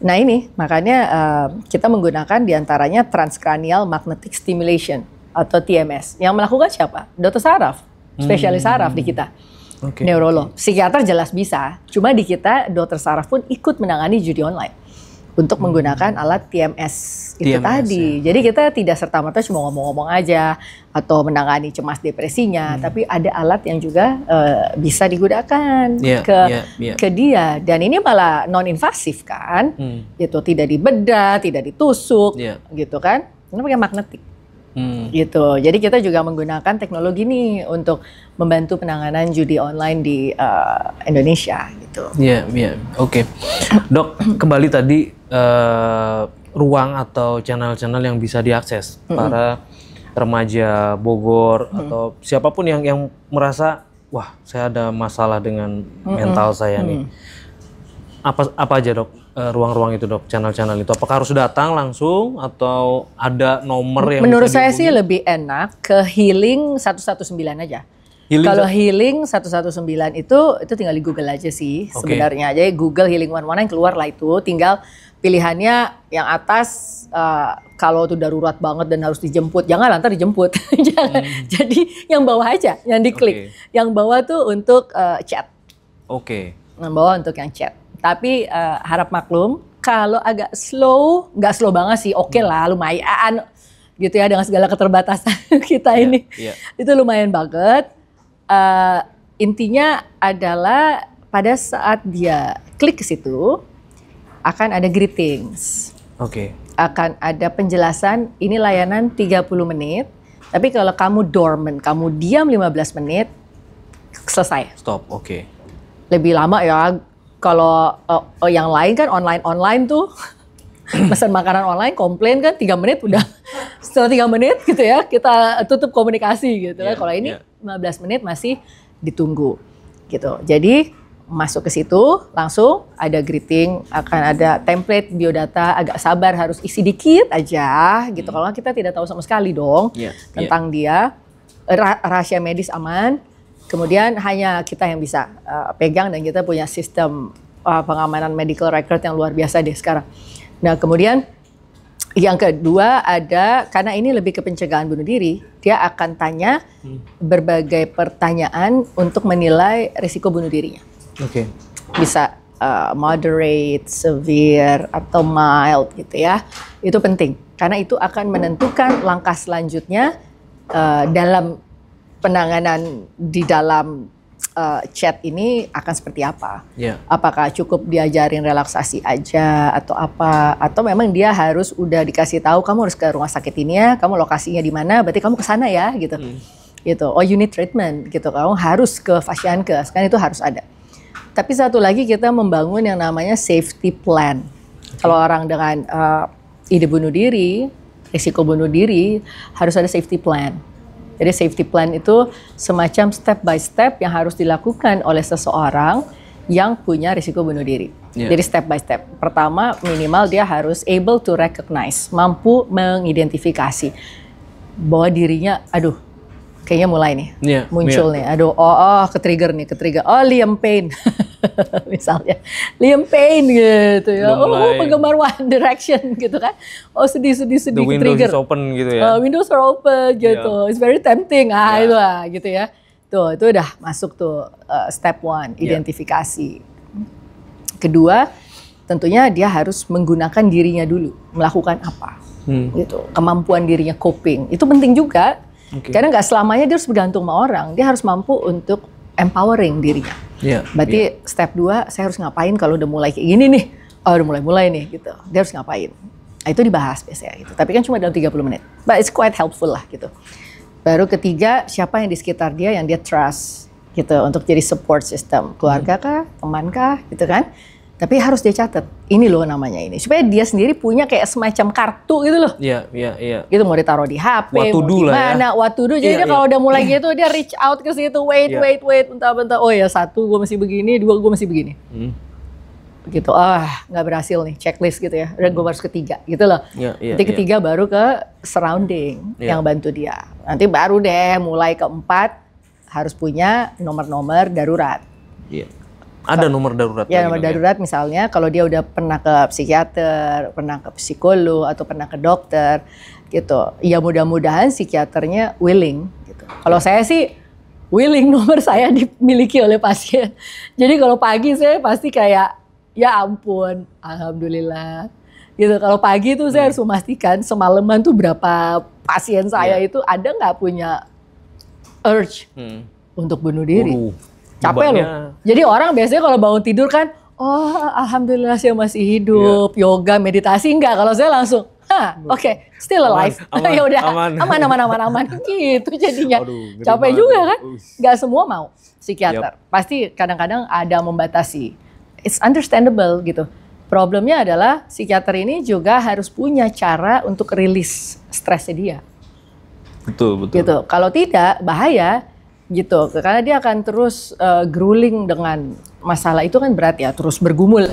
Nah ini makanya uh, kita menggunakan di antaranya transcranial magnetic stimulation atau TMS. Yang melakukan siapa? Dokter saraf, spesialis hmm. saraf di kita. Okay. Neurolog, psikiater jelas bisa. Cuma di kita dokter saraf pun ikut menangani judi online untuk hmm. menggunakan alat TMS itu TMS, tadi. Ya. Jadi kita tidak serta merta cuma ngomong-ngomong aja atau menangani cemas depresinya, hmm. tapi ada alat yang juga uh, bisa digunakan yeah, ke yeah, yeah. ke dia. Dan ini malah non invasif kan, hmm. gitu tidak dibedah, tidak ditusuk, yeah. gitu kan. Ini pakai magnetik. Hmm. gitu. Jadi kita juga menggunakan teknologi ini untuk membantu penanganan judi online di uh, Indonesia gitu. Iya, yeah, iya. Yeah. Oke. Okay. Dok, kembali tadi uh, ruang atau channel-channel yang bisa diakses mm -hmm. para remaja Bogor mm -hmm. atau siapa pun yang yang merasa wah, saya ada masalah dengan mm -hmm. mental saya nih. Mm -hmm. Apa apa aja, Dok? Eh, ruang-ruang itu dok, channel-channel itu? Apakah harus datang langsung atau ada nomor yang Menurut saya sih lebih enak ke healing 119 aja. Healing Kalau healing 119 itu itu tinggal di Google aja sih okay. sebenarnya. Jadi Google healing one one yang keluar lah itu, tinggal pilihannya yang atas uh, kalau itu darurat banget dan harus dijemput, jangan lantar dijemput. jangan. Hmm. Jadi yang bawah aja, yang diklik. Okay. Yang bawah tuh untuk uh, chat. Oke. Okay. Yang bawah untuk yang chat. Tapi uh, harap maklum, kalau agak slow, nggak slow banget sih, oke okay lah, lumayan gitu ya dengan segala keterbatasan kita yeah, ini, yeah. itu lumayan banget. Uh, intinya adalah pada saat dia klik ke situ akan ada greetings. Oke. Okay. Akan ada penjelasan ini layanan 30 menit. Tapi kalau kamu dormant, kamu diam 15 menit, selesai. Stop, oke. Okay. Lebih lama ya kalau uh, uh, yang lain kan online online tuh pesan makanan online komplain kan tiga menit udah setelah tiga menit gitu ya kita tutup komunikasi gitu yeah, kan. Kalau ini yeah. 15 menit masih ditunggu gitu. Jadi masuk ke situ langsung ada greeting akan ada template biodata agak sabar harus isi dikit aja gitu. Hmm. Kalau kita tidak tahu sama sekali dong yeah, tentang yeah. dia rahasia medis aman Kemudian hanya kita yang bisa uh, pegang dan kita punya sistem uh, pengamanan medical record yang luar biasa deh sekarang. Nah kemudian yang kedua ada karena ini lebih ke pencegahan bunuh diri, dia akan tanya hmm. berbagai pertanyaan untuk menilai risiko bunuh dirinya. Oke. Okay. Bisa uh, moderate, severe atau mild gitu ya. Itu penting karena itu akan menentukan langkah selanjutnya uh, dalam penanganan di dalam uh, chat ini akan seperti apa? Yeah. Apakah cukup diajarin relaksasi aja atau apa? Atau memang dia harus udah dikasih tahu kamu harus ke rumah sakit ini ya, kamu lokasinya di mana? Berarti kamu ke sana ya, gitu. Hmm. Gitu. Oh, unit treatment gitu. Kamu harus ke Fasiankes, kan itu harus ada. Tapi satu lagi kita membangun yang namanya safety plan. Okay. Kalau orang dengan uh, ide bunuh diri, risiko bunuh diri, harus ada safety plan. Jadi safety plan itu semacam step by step yang harus dilakukan oleh seseorang yang punya risiko bunuh diri. Yeah. Jadi step by step. Pertama minimal dia harus able to recognize, mampu mengidentifikasi bahwa dirinya, aduh kayaknya mulai nih yeah, muncul yeah. nih. Aduh, oh, oh ke trigger nih, ke trigger. Oh Liam Payne, misalnya Liam Payne gitu ya. oh penggemar One Direction gitu kan. Oh sedih sedih sedih The trigger. Windows open gitu ya. Uh, Windows are open gitu. Yeah. It's very tempting. Ah yeah. itu lah gitu ya. Tuh itu udah masuk tuh uh, step one identifikasi. Yeah. Kedua tentunya dia harus menggunakan dirinya dulu melakukan apa. Hmm. gitu kemampuan dirinya coping itu penting juga Okay. Karena nggak selamanya dia harus bergantung sama orang, dia harus mampu untuk empowering dirinya. Yeah, Berarti yeah. step 2 saya harus ngapain kalau udah mulai kayak gini nih, oh udah mulai-mulai nih gitu, dia harus ngapain. Nah, itu dibahas biasanya gitu. Tapi kan cuma dalam 30 menit. But it's quite helpful lah gitu. Baru ketiga, siapa yang di sekitar dia yang dia trust gitu untuk jadi support system. Keluarga kah, teman kah gitu kan. Tapi harus dia catat, ini loh namanya ini. Supaya dia sendiri punya kayak semacam kartu gitu loh. Iya, iya, iya. Gitu mau ditaruh di HP, do mau di mana, ya. what to do. Jadi yeah, dia yeah. kalau udah mulai gitu dia reach out ke situ, wait, yeah. wait, wait, bentar, bentar. Oh ya satu gue masih begini, dua gue masih begini. Hmm. gitu ah nggak berhasil nih checklist gitu ya dan gue harus ketiga gitu loh Iya, iya, nanti iya. ketiga baru ke surrounding Iya. yang bantu dia nanti baru deh mulai keempat harus punya nomor-nomor darurat Iya. Ada nomor darurat. ya nomor Dok, darurat misalnya kalau dia udah pernah ke psikiater pernah ke psikolog atau pernah ke dokter gitu. Ya mudah-mudahan psikiaternya willing gitu. Kalau saya sih willing nomor saya dimiliki oleh pasien. Jadi kalau pagi saya pasti kayak ya ampun alhamdulillah. Gitu. Kalau pagi tuh saya harus memastikan semalaman tuh berapa pasien saya itu ada nggak punya urge Hmm. untuk bunuh diri. Waduh, capek loh. Jadi orang biasanya kalau bangun tidur kan, oh alhamdulillah saya masih hidup, Iya. yoga, meditasi enggak. Kalau saya langsung, hah oke, still alive. aman, ya udah, aman. aman, aman, aman, aman, gitu jadinya. Aduh, capek banget juga kan? Uish. Nggak semua mau psikiater. Pasti kadang-kadang ada membatasi. It's understandable gitu. Problemnya adalah psikiater ini juga harus punya cara untuk rilis stresnya dia Betul, betul. gitu. Kalau tidak bahaya gitu, karena dia akan terus uh, grueling dengan masalah itu kan berat ya, terus bergumul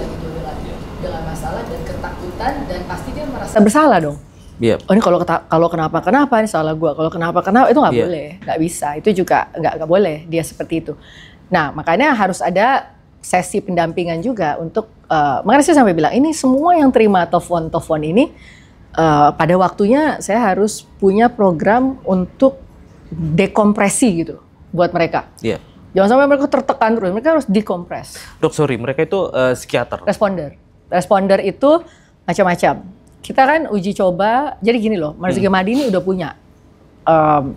dengan masalah dan ketakutan dan pasti dia merasa bersalah dong. Iya. Oh ini kalau kalau kenapa kenapa ini salah gua, kalau kenapa kenapa itu nggak Iya. boleh, nggak bisa, itu juga nggak nggak boleh dia seperti itu. Nah makanya harus ada sesi pendampingan juga untuk uh, makanya saya sampai bilang ini semua yang terima telepon telepon ini uh, pada waktunya saya harus punya program untuk dekompresi gitu buat mereka. Iya. Jangan sampai mereka tertekan terus, mereka harus dekompres. Dok, sorry, mereka itu eh, psikiater. Responder. Responder itu macam-macam. Kita kan uji coba, jadi gini loh, Marzuki Madi ini udah punya um,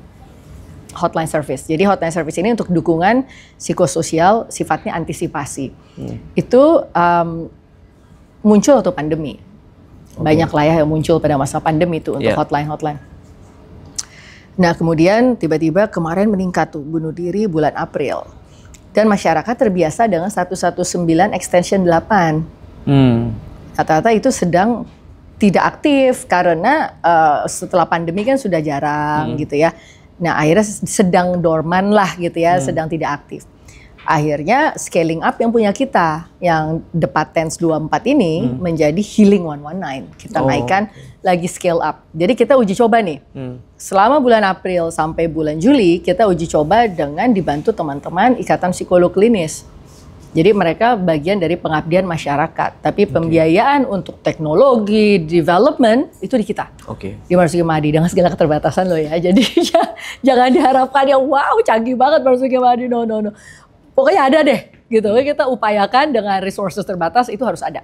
hotline service. Jadi hotline service ini untuk dukungan psikososial, sifatnya antisipasi. Itu um, muncul waktu pandemi. Banyak lah ya yang muncul pada masa pandemi itu untuk Iya. hotline-hotline. Nah kemudian tiba-tiba kemarin meningkat tuh bunuh diri bulan April. Dan masyarakat terbiasa dengan 119 extension 8 Hmm. rata-rata itu sedang tidak aktif karena eh, setelah pandemi kan sudah jarang gitu ya. Nah akhirnya sedang dorman lah gitu ya, sedang tidak aktif. Akhirnya scaling up yang punya kita, yang The Patents 24 ini menjadi Healing 119. Kita Oh, naikkan lagi scale up. Jadi kita uji coba nih. Hmm. Selama bulan April sampai bulan Juli kita uji coba dengan dibantu teman-teman Ikatan Psikolog Klinis. Jadi mereka bagian dari pengabdian masyarakat, tapi pembiayaan untuk teknologi, development itu di kita. Oke. Di Marzuki Madi dengan segala keterbatasan loh ya. Jadi ya, jangan diharapkan yang wow canggih banget Marzuki Madi. No no no. Pokoknya ada deh gitu. Kita upayakan dengan resources terbatas itu harus ada.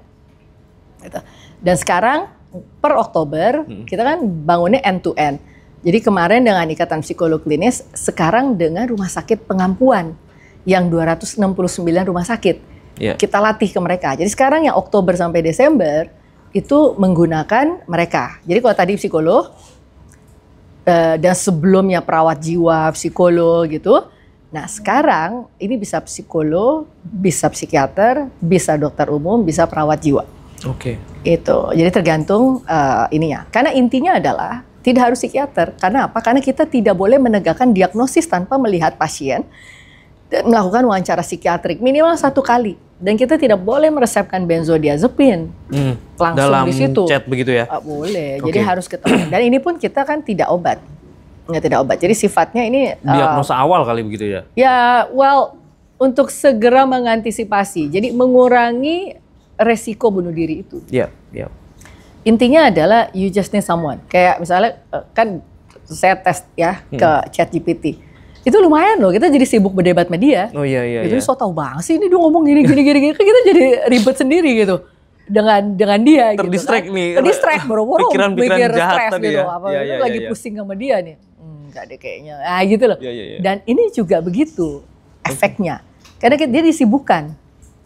Gitu. Dan sekarang per Oktober kita kan bangunnya end to end. Jadi kemarin dengan Ikatan Psikolog Klinis, sekarang dengan Rumah Sakit Pengampuan yang 269 rumah sakit. Iya. Kita latih ke mereka. Jadi sekarang yang Oktober sampai Desember itu menggunakan mereka. Jadi kalau tadi psikolog eh, dan sebelumnya perawat jiwa, psikolog gitu. Nah sekarang ini bisa psikolog, bisa psikiater, bisa dokter umum, bisa perawat jiwa. Oke. Itu. Jadi tergantung eh, ininya. Karena intinya adalah tidak harus psikiater. Karena apa? Karena kita tidak boleh menegakkan diagnosis tanpa melihat pasien dan melakukan wawancara psikiatrik minimal satu kali. Dan kita tidak boleh meresepkan benzodiazepin Hmm. langsung Dalam di situ. chat begitu ya? Ah, boleh. Oke. Jadi harus ketemu. Dan ini pun kita kan tidak obat. Ya, tidak obat. Jadi sifatnya ini eh, Diagnosa awal kali begitu ya? Ya, well, untuk segera mengantisipasi. Jadi mengurangi resiko bunuh diri itu. Iya, iya. Intinya adalah you just need someone. Kayak misalnya eh, kan saya tes ya ke ChatGPT. Itu lumayan loh, kita jadi sibuk berdebat sama dia. Oh iya iya itu iya. so tau banget sih ini dia ngomong gini gini gini gini. Kan kita jadi ribet sendiri gitu. Dengan dengan dia Terdistract gitu kan. nih. Terdistract boro-boro Pikiran-pikiran mikir jahat stres tadi gitu. ya. Apa lu iya, lagi iya. pusing sama dia nih. Hmm, enggak deh kayaknya. Ah gitu loh. Iya, iya, iya. Dan ini juga begitu efeknya. Karena dia disibukkan.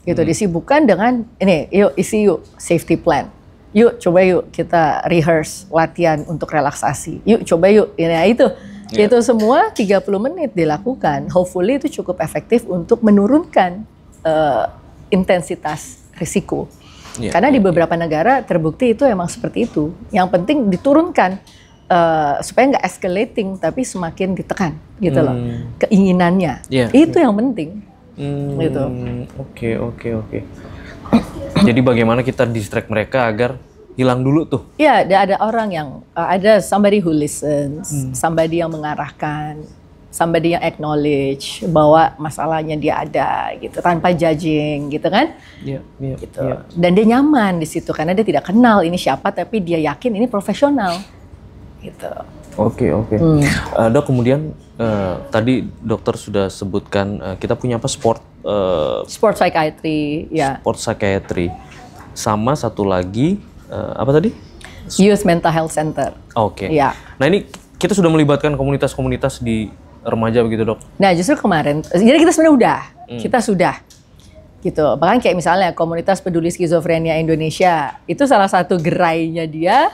Gitu, Hmm. disibukkan dengan ini, yuk isi yuk safety plan. Yuk coba yuk kita rehearse latihan untuk relaksasi. Yuk coba yuk. Ini itu. Iya. Itu semua 30 menit dilakukan. Hopefully itu cukup efektif untuk menurunkan eh, intensitas risiko. Iya, Karena di iya, beberapa negara terbukti itu emang seperti itu. Yang penting diturunkan eh, supaya nggak escalating tapi semakin ditekan gitu loh Hmm. keinginannya. Iya. Itu yang penting. Hmm, Gitu. Oke oke oke. Jadi bagaimana kita distract mereka agar hilang dulu tuh? Ya, ada, ada orang yang uh, ada somebody who listens, somebody yang mengarahkan, somebody yang acknowledge bahwa masalahnya dia ada gitu tanpa judging gitu kan? Iya, iya. Gitu. Dan dia nyaman di situ karena dia tidak kenal ini siapa tapi dia yakin ini profesional. Gitu. Oke, oke. Eh, dok, kemudian eh, tadi dokter sudah sebutkan eh, kita punya apa sport eh, Sport psychiatry, ya. sport psychiatry. Sama satu lagi eh, apa tadi? Youth Mental Health Center. Oke. Ya. Nah, ini kita sudah melibatkan komunitas-komunitas di remaja begitu, Dok. Nah justru kemarin, jadi kita sebenarnya udah, kita sudah, gitu. Bahkan kayak misalnya komunitas peduli skizofrenia Indonesia, itu salah satu gerainya dia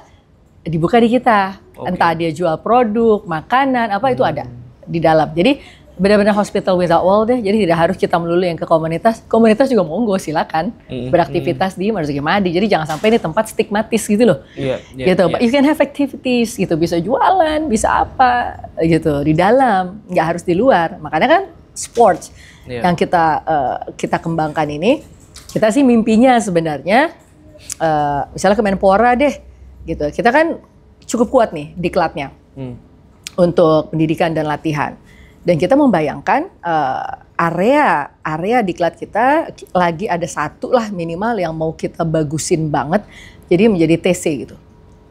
dibuka di kita. Oke. Entah dia jual produk, makanan, apa itu ada di dalam. Jadi benar-benar hospital without wall deh. Jadi tidak harus kita melulu yang ke komunitas. Komunitas juga monggo silakan beraktivitas di Marzuki Madi. Jadi jangan sampai ini tempat stigmatis gitu loh Iya, iya, gitu. But you can have activities gitu, bisa jualan, bisa apa gitu di dalam, nggak harus di luar. Makanya kan sports Iya. yang kita eh, kita kembangkan ini, kita sih mimpinya sebenarnya, eh, misalnya Kemenpora deh, gitu. Kita kan cukup kuat nih diklatnya Hmm. untuk pendidikan dan latihan. Dan kita membayangkan eh, area area diklat kita lagi ada satu lah minimal yang mau kita bagusin banget. Jadi menjadi TC gitu.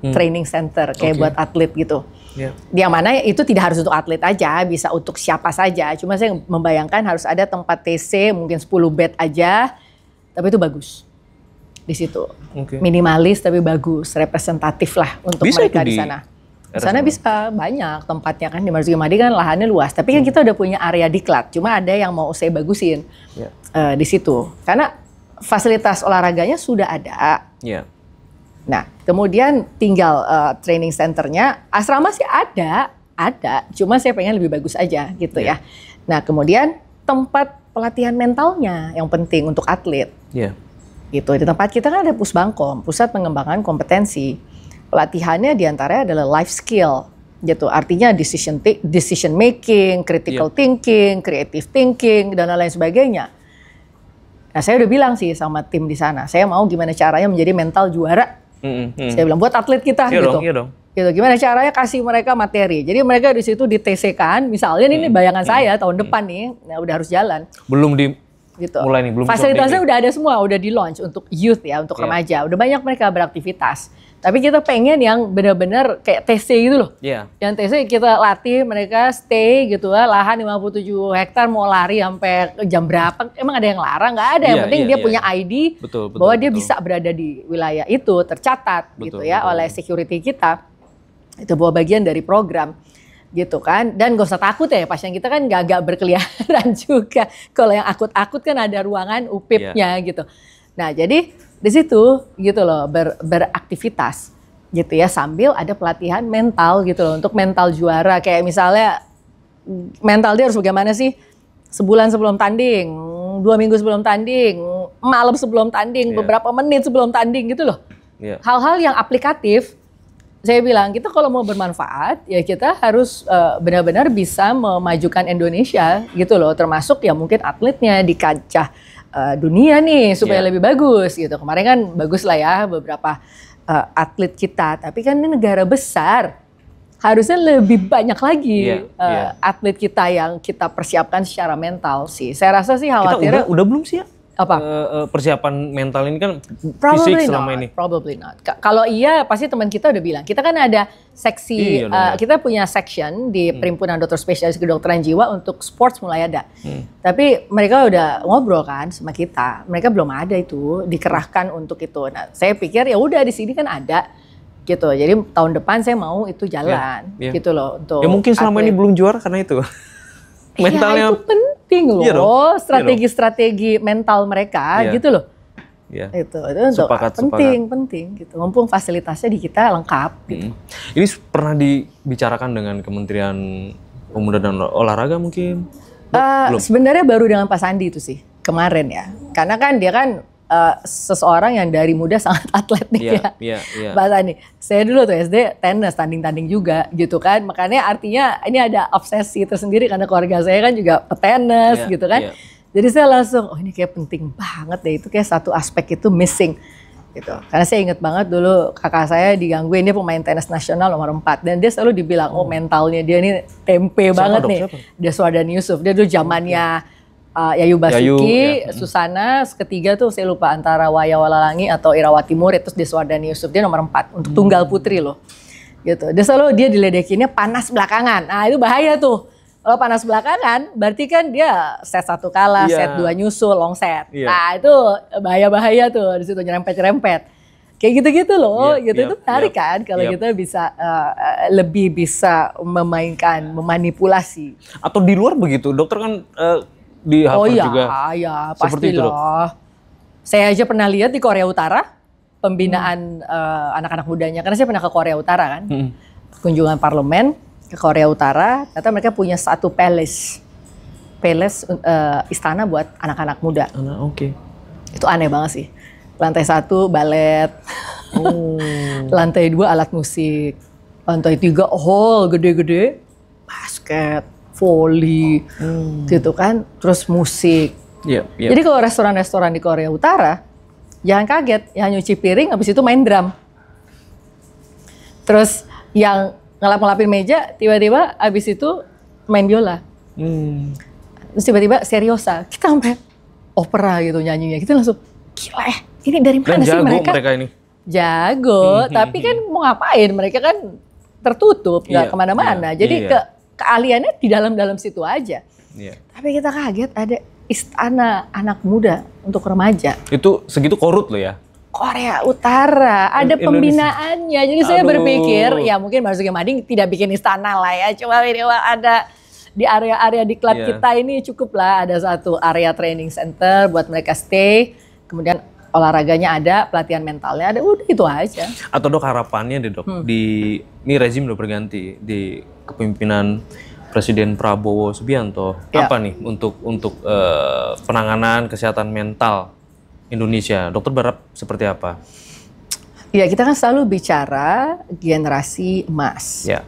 Training center kayak Oke. buat atlet gitu. Iya. Yang mana itu tidak harus untuk atlet aja, bisa untuk siapa saja. Cuma saya membayangkan harus ada tempat TC mungkin 10 bed aja, tapi itu bagus di situ. Oke. Minimalis tapi bagus, representatif lah untuk Bisa mereka di sana. Di sana bisa banyak tempatnya kan di Marzuki Madi kan lahannya luas. Tapi kan kita udah punya area diklat. Cuma ada yang mau saya bagusin Iya. eh, di situ. Karena fasilitas olahraganya sudah ada. Iya. Nah, kemudian tinggal eh, training centernya, asrama sih ada, ada. Cuma saya pengen lebih bagus aja gitu ya. Nah, kemudian tempat pelatihan mentalnya yang penting untuk atlet Iya. Gitu. Di tempat kita kan ada Pusbangkom, Pusat Pengembangan Kompetensi. Pelatihannya di antaranya adalah life skill gitu. Artinya decision decision making, critical thinking, creative thinking dan lain sebagainya. Nah, saya udah bilang sih sama tim di sana, saya mau gimana caranya menjadi mental juara. Mm, mm. Saya bilang buat atlet kita Iya gitu. dong, iya dong. Gitu. Gimana caranya kasih mereka materi. Jadi mereka di situ di TC kan, misalnya ini bayangan saya tahun depan nih, nah udah harus jalan Belum di gitu. Mulai nih, belum Fasilitasnya udah ada semua, udah di launch untuk youth ya, untuk Iya. remaja. Udah banyak mereka beraktivitas. Tapi kita pengen yang benar-benar kayak TC gitu loh. Iya. Yang TC kita latih mereka stay gitu ya, lahan 57 hektar mau lari sampai jam berapa? Emang ada yang larang? Nggak ada. Yang Iya, penting iya, dia iya. punya ID Betul, betul, bahwa dia betul. bisa berada di wilayah itu tercatat gitu Betul, ya betul. oleh security kita. Itu bahwa bagian dari program gitu kan dan gak usah takut ya pasien kita kan gak, gak berkeliaran juga kalau yang akut-akut kan ada ruangan UPIP-nya Iya. gitu nah jadi di situ gitu loh ber- beraktivitas gitu ya sambil ada pelatihan mental gitu loh untuk mental juara kayak misalnya mental dia harus bagaimana sih sebulan sebelum tanding dua minggu sebelum tanding malam sebelum tanding Iya. beberapa menit sebelum tanding gitu loh Iya. hal-hal yang aplikatif saya bilang kita kalau mau bermanfaat ya kita harus eh, benar-benar bisa memajukan Indonesia gitu loh termasuk ya mungkin atletnya di kancah eh, dunia nih supaya Iya. lebih bagus gitu kemarin kan bagus lah ya beberapa eh, atlet kita tapi kan ini negara besar harusnya lebih banyak lagi Iya, eh, iya. atlet kita yang kita persiapkan secara mental sih saya rasa sih Kita udah khawatirnya udah belum sih ya? Apa Eh, eh, persiapan mental ini kan Probably fisik selama not. ini. Probably not. Ka- Kalau iya pasti teman kita udah bilang. Kita kan ada seksi, Iya uh, ya. kita punya section di Perhimpunan Dokter Spesialis Kedokteran Jiwa untuk sports mulai ada. Hmm. Tapi mereka udah ngobrol kan sama kita. Mereka belum ada itu dikerahkan untuk itu. Nah, saya pikir ya udah di sini kan ada gitu. Jadi tahun depan saya mau itu jalan iya. gitu loh untuk Ya mungkin selama ini atlet. belum juara karena itu. Mentalnya ya, itu penting loh. Iya iya dong. Strategi-strategi mental mereka Iya. gitu loh. ya. Itu, itu untuk Sepakat, penting, penting gitu. Mumpung fasilitasnya di kita lengkap. Gitu. Mm. Ini pernah dibicarakan dengan Kementerian Pemuda dan Olahraga mungkin? Belum. sebenarnya baru dengan Pak Sandi itu sih kemarin ya. Karena kan dia kan eh, seseorang yang dari muda sangat atletik Iya, ya. iya, iya. Pak Sandi. Saya dulu tuh SD tenis tanding-tanding juga gitu kan. Makanya artinya ini ada obsesi tersendiri karena keluarga saya kan juga petenis Iya, gitu kan. iya. Jadi saya langsung, oh ini kayak penting banget deh itu kayak satu aspek itu missing gitu. Karena saya inget banget dulu kakak saya digangguin dia pemain tenis nasional nomor 4 dan dia selalu dibilang oh mentalnya dia ini tempe Siapa, banget dok? nih. Siapa? Deswardan Yusuf. Dia dulu zamannya uh, Yayu Basuki, Yayu, ya. Susana, ketiga tuh saya lupa antara Waya Walalangi atau Irawati Murid terus Deswardan Yusuf dia nomor 4 untuk tunggal putri loh. Gitu. Dia selalu dia diledekinnya panas belakangan. Nah, itu bahaya tuh. Kalau panas belakangan, berarti kan dia set satu kalah, Iya. set dua nyusul, long set. Iya. Nah itu bahaya-bahaya tuh di situ nyerempet-nyerempet. Kayak gitu-gitu loh, Iya, gitu iya, itu menarik iya. kan kalau Iya. kita bisa uh, uh, lebih bisa memainkan, memanipulasi. Atau di luar begitu, dokter kan eh, di oh Harvard iya, juga. ya Seperti itu, Dok. pastilah. Saya aja pernah lihat di Korea Utara pembinaan uh, anak-anak mudanya, karena saya pernah ke Korea Utara kan, Mm-mm. kunjungan parlemen ke Korea Utara, ternyata mereka punya satu palace, palace uh, istana buat anak-anak muda. Anak, Oke. Itu aneh banget sih. Lantai satu balet, Oh. lantai dua alat musik, lantai tiga hall gede-gede, basket, volley, gitu kan, terus musik. Iya, iya. Jadi kalau restoran-restoran di Korea Utara, jangan kaget, yang nyuci piring habis itu main drum. Terus yang ngelap-ngelapin meja, tiba-tiba habis itu main biola. Hmm. Terus tiba-tiba seriosa, kita sampai opera gitu nyanyinya. Kita langsung, gila ya, ini dari Dan mana sih jago mereka? mereka ini. Jago, tapi kan mau ngapain? Mereka kan tertutup, nggak Iya, ke mana-mana. iya, Jadi iya. ke keahliannya di dalam-dalam situ aja. Iya. Tapi kita kaget ada istana anak muda untuk remaja. Itu segitu korut loh ya. Korea Utara ada Indonesia. pembinaannya. Jadi saya Aduh. berpikir ya mungkin Marzuki Mading tidak bikin istana lah ya. Cuma minimal ada di area-area di klub Iya. kita ini cukup lah ada satu area training center buat mereka stay. Kemudian olahraganya ada, pelatihan mentalnya ada, udah itu aja. Atau dok harapannya deh dok di ini rezim udah berganti di kepemimpinan Presiden Prabowo Subianto Ya. apa nih untuk untuk eh, penanganan kesehatan mental Indonesia dokter berharap seperti apa Ya kita kan selalu bicara generasi emas. ya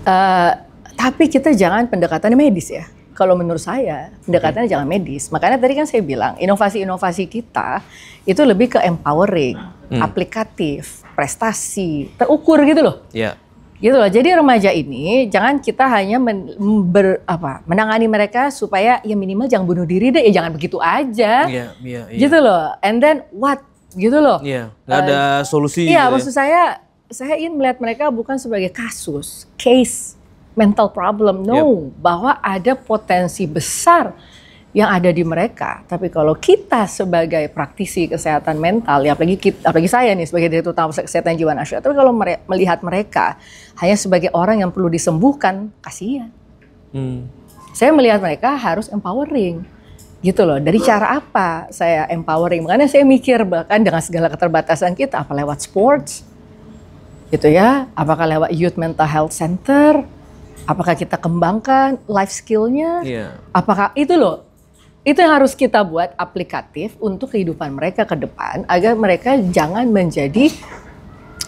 Eh, tapi kita jangan pendekatannya medis ya. Kalau menurut saya, pendekatannya jangan medis. Makanya tadi kan saya bilang, inovasi-inovasi kita itu lebih ke empowering, aplikatif, prestasi, terukur gitu loh. ya Gitu loh. Jadi remaja ini jangan kita hanya men- ber- apa, menangani mereka supaya ya minimal jangan bunuh diri deh, ya jangan begitu aja. iya iya iya Gitu loh. And then what? Gitu loh. Iya, nggak ada solusi Iya, gitu ya. maksud saya, saya ingin melihat mereka bukan sebagai kasus, case, mental problem. No, bahwa ada potensi besar yang ada di mereka. Tapi kalau kita sebagai praktisi kesehatan mental, ya apalagi kita, apalagi saya nih sebagai direktur utama kesehatan jiwa nasional, tapi kalau mere- melihat mereka hanya sebagai orang yang perlu disembuhkan, kasihan. Hmm. Saya melihat mereka harus empowering. Gitu loh. Dari cara apa saya empowering? Makanya saya mikir bahkan dengan segala keterbatasan kita, apa lewat sports? Gitu ya. Apakah lewat youth mental health center? Apakah kita kembangkan life skillnya? Iya. Apakah itu loh? Itu yang harus kita buat aplikatif untuk kehidupan mereka ke depan agar mereka jangan menjadi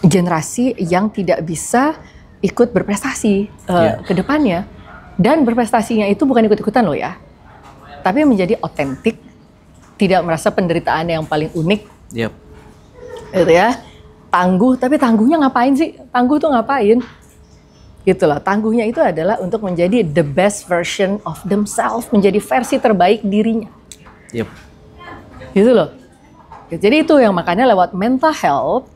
generasi yang tidak bisa ikut berprestasi uh, Iya. ke depannya. Dan berprestasinya itu bukan ikut-ikutan loh ya. Tapi menjadi otentik, tidak merasa penderitaan yang paling unik Yap. gitu ya. Tangguh, tapi tangguhnya ngapain sih? Tangguh tuh ngapain? Gitu loh. Tangguhnya itu adalah untuk menjadi the best version of themselves, menjadi versi terbaik dirinya. Yap. Gitu loh. Jadi itu yang makanya lewat mental health,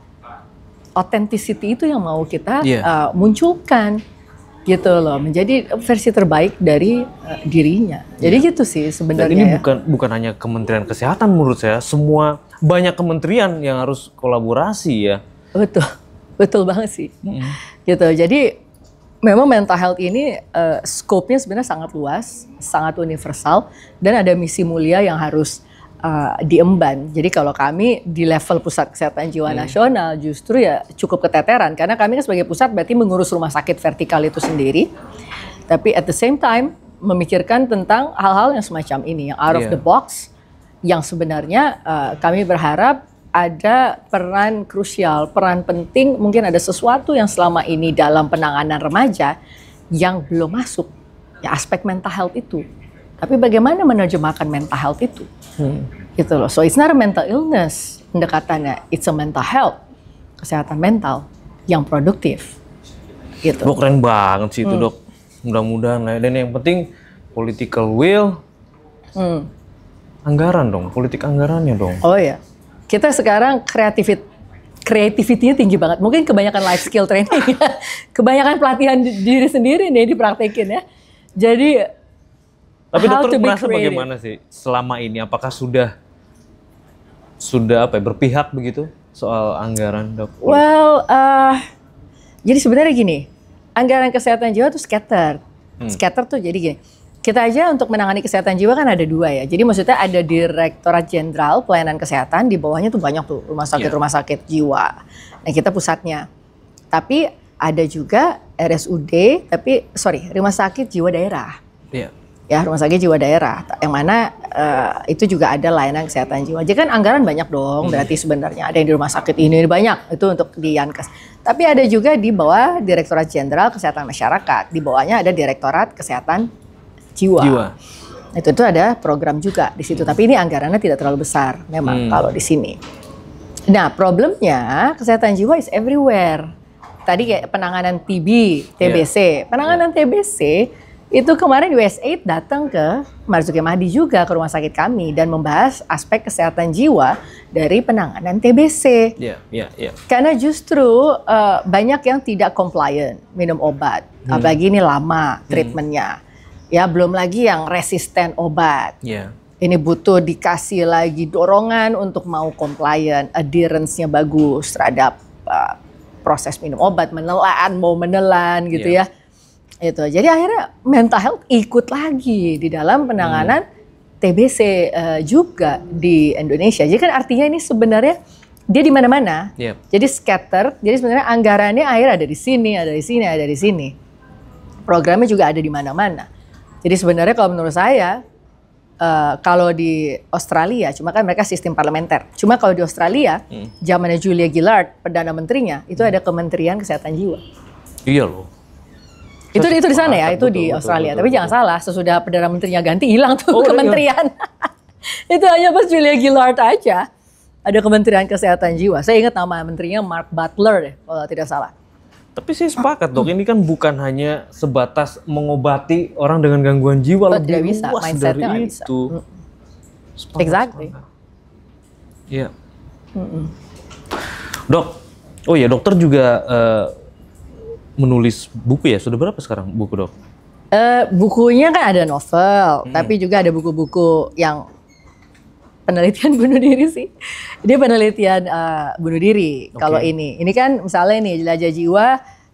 authenticity itu yang mau kita Iya. uh, munculkan. Gitu loh, menjadi versi terbaik dari uh, dirinya. Jadi gitu sih Dan sebenarnya. ini ya. bukan bukan hanya Kementerian Kesehatan menurut saya, semua banyak kementerian yang harus kolaborasi ya. Betul, betul banget sih. Gitu. Jadi memang mental health ini eh, scope-nya sebenarnya sangat luas, sangat universal dan ada misi mulia yang harus eh, diemban. Jadi kalau kami di level pusat kesehatan jiwa nasional justru ya cukup keteteran karena kami kan sebagai pusat berarti mengurus rumah sakit vertikal itu sendiri. Tapi at the same time memikirkan tentang hal-hal yang semacam ini yang out of Iya. the box yang sebenarnya eh, kami berharap ada peran krusial, peran penting, mungkin ada sesuatu yang selama ini dalam penanganan remaja yang belum masuk, ya aspek mental health itu. Tapi bagaimana menerjemahkan mental health itu? Hmm. Gitu loh. So it's not a mental illness pendekatannya, it's a mental health, kesehatan mental yang produktif. Gitu. Dok keren banget sih itu Hmm. dok. Mudah-mudahan lah. Dan yang penting political will, Hmm. anggaran dong, politik anggarannya dong. Oh ya, kita sekarang kreativit kreativitinya tinggi banget. Mungkin kebanyakan life skill training, ya. kebanyakan pelatihan di- diri sendiri nih dipraktekin ya. Jadi Tapi dokter merasa creative. bagaimana sih selama ini? Apakah sudah sudah apa ya, berpihak begitu soal anggaran dok? Well, uh, jadi sebenarnya gini, anggaran kesehatan jiwa tuh scatter. Scatter tuh jadi gini, kita aja untuk menangani kesehatan jiwa kan ada dua ya. Jadi maksudnya ada Direktorat Jenderal Pelayanan Kesehatan, di bawahnya tuh banyak tuh rumah sakit-rumah sakit jiwa. Nah kita pusatnya. Tapi ada juga RSUD, tapi sorry, rumah sakit jiwa daerah Iya. ya rumah sakit jiwa daerah yang mana eh, itu juga ada layanan kesehatan jiwa. Jadi kan anggaran banyak dong, berarti sebenarnya ada yang di rumah sakit ini banyak itu untuk di Yankes. Tapi ada juga di bawah Direktorat Jenderal Kesehatan Masyarakat, di bawahnya ada Direktorat Kesehatan Jiwa. Jiwa. Itu tuh ada program juga di situ, tapi ini anggarannya tidak terlalu besar memang Hmm. kalau di sini. Nah, problemnya kesehatan jiwa is everywhere. Tadi kayak penanganan TB, TBC. Penanganan TBC itu kemarin USAID datang ke Marzuki Mahdi juga ke rumah sakit kami dan membahas aspek kesehatan jiwa dari penanganan TBC. Iya, iya, iya. Karena justru eh, banyak yang tidak compliant minum obat, apalagi ini lama treatmentnya. Ya belum lagi yang resisten obat. Iya. Ini butuh dikasih lagi dorongan untuk mau compliant, adherence-nya bagus terhadap uh, proses minum obat, menelan, mau menelan gitu Iya. ya. Itu. Jadi akhirnya mental health ikut lagi di dalam penanganan TBC uh, juga di Indonesia. Jadi kan artinya ini sebenarnya dia di mana-mana. Iya. Jadi scatter. Jadi sebenarnya anggarannya akhirnya ada di sini, ada di sini, ada di sini. Programnya juga ada di mana-mana. Jadi sebenarnya kalau menurut saya eh, kalau di Australia, cuma kan mereka sistem parlementer. Cuma kalau di Australia, zamannya Julia Gillard, perdana menterinya, itu ada Kementerian Kesehatan Jiwa. Iya loh. Itu itu di sana ya, itu betul, di betul, Australia. betul, Tapi betul. jangan salah, sesudah perdana menterinya ganti hilang tuh Oh, iya. kementerian. itu hanya pas Julia Gillard aja ada Kementerian Kesehatan Jiwa. Saya ingat nama menterinya Mark Butler deh, kalau tidak salah. Tapi saya sepakat dok, ini kan bukan hanya sebatas mengobati orang dengan gangguan jiwa, lebih tidak bisa, luas dari bisa. itu. Sepakat, Exactly. Iya. Dok, oh ya dokter juga eh, menulis buku ya. Sudah berapa sekarang buku dok? Eh, bukunya kan ada novel, Hmm. tapi juga ada buku-buku yang penelitian bunuh diri sih. Dia penelitian eh, bunuh diri. Oke. Kalau ini, ini kan misalnya nih jelajah jiwa,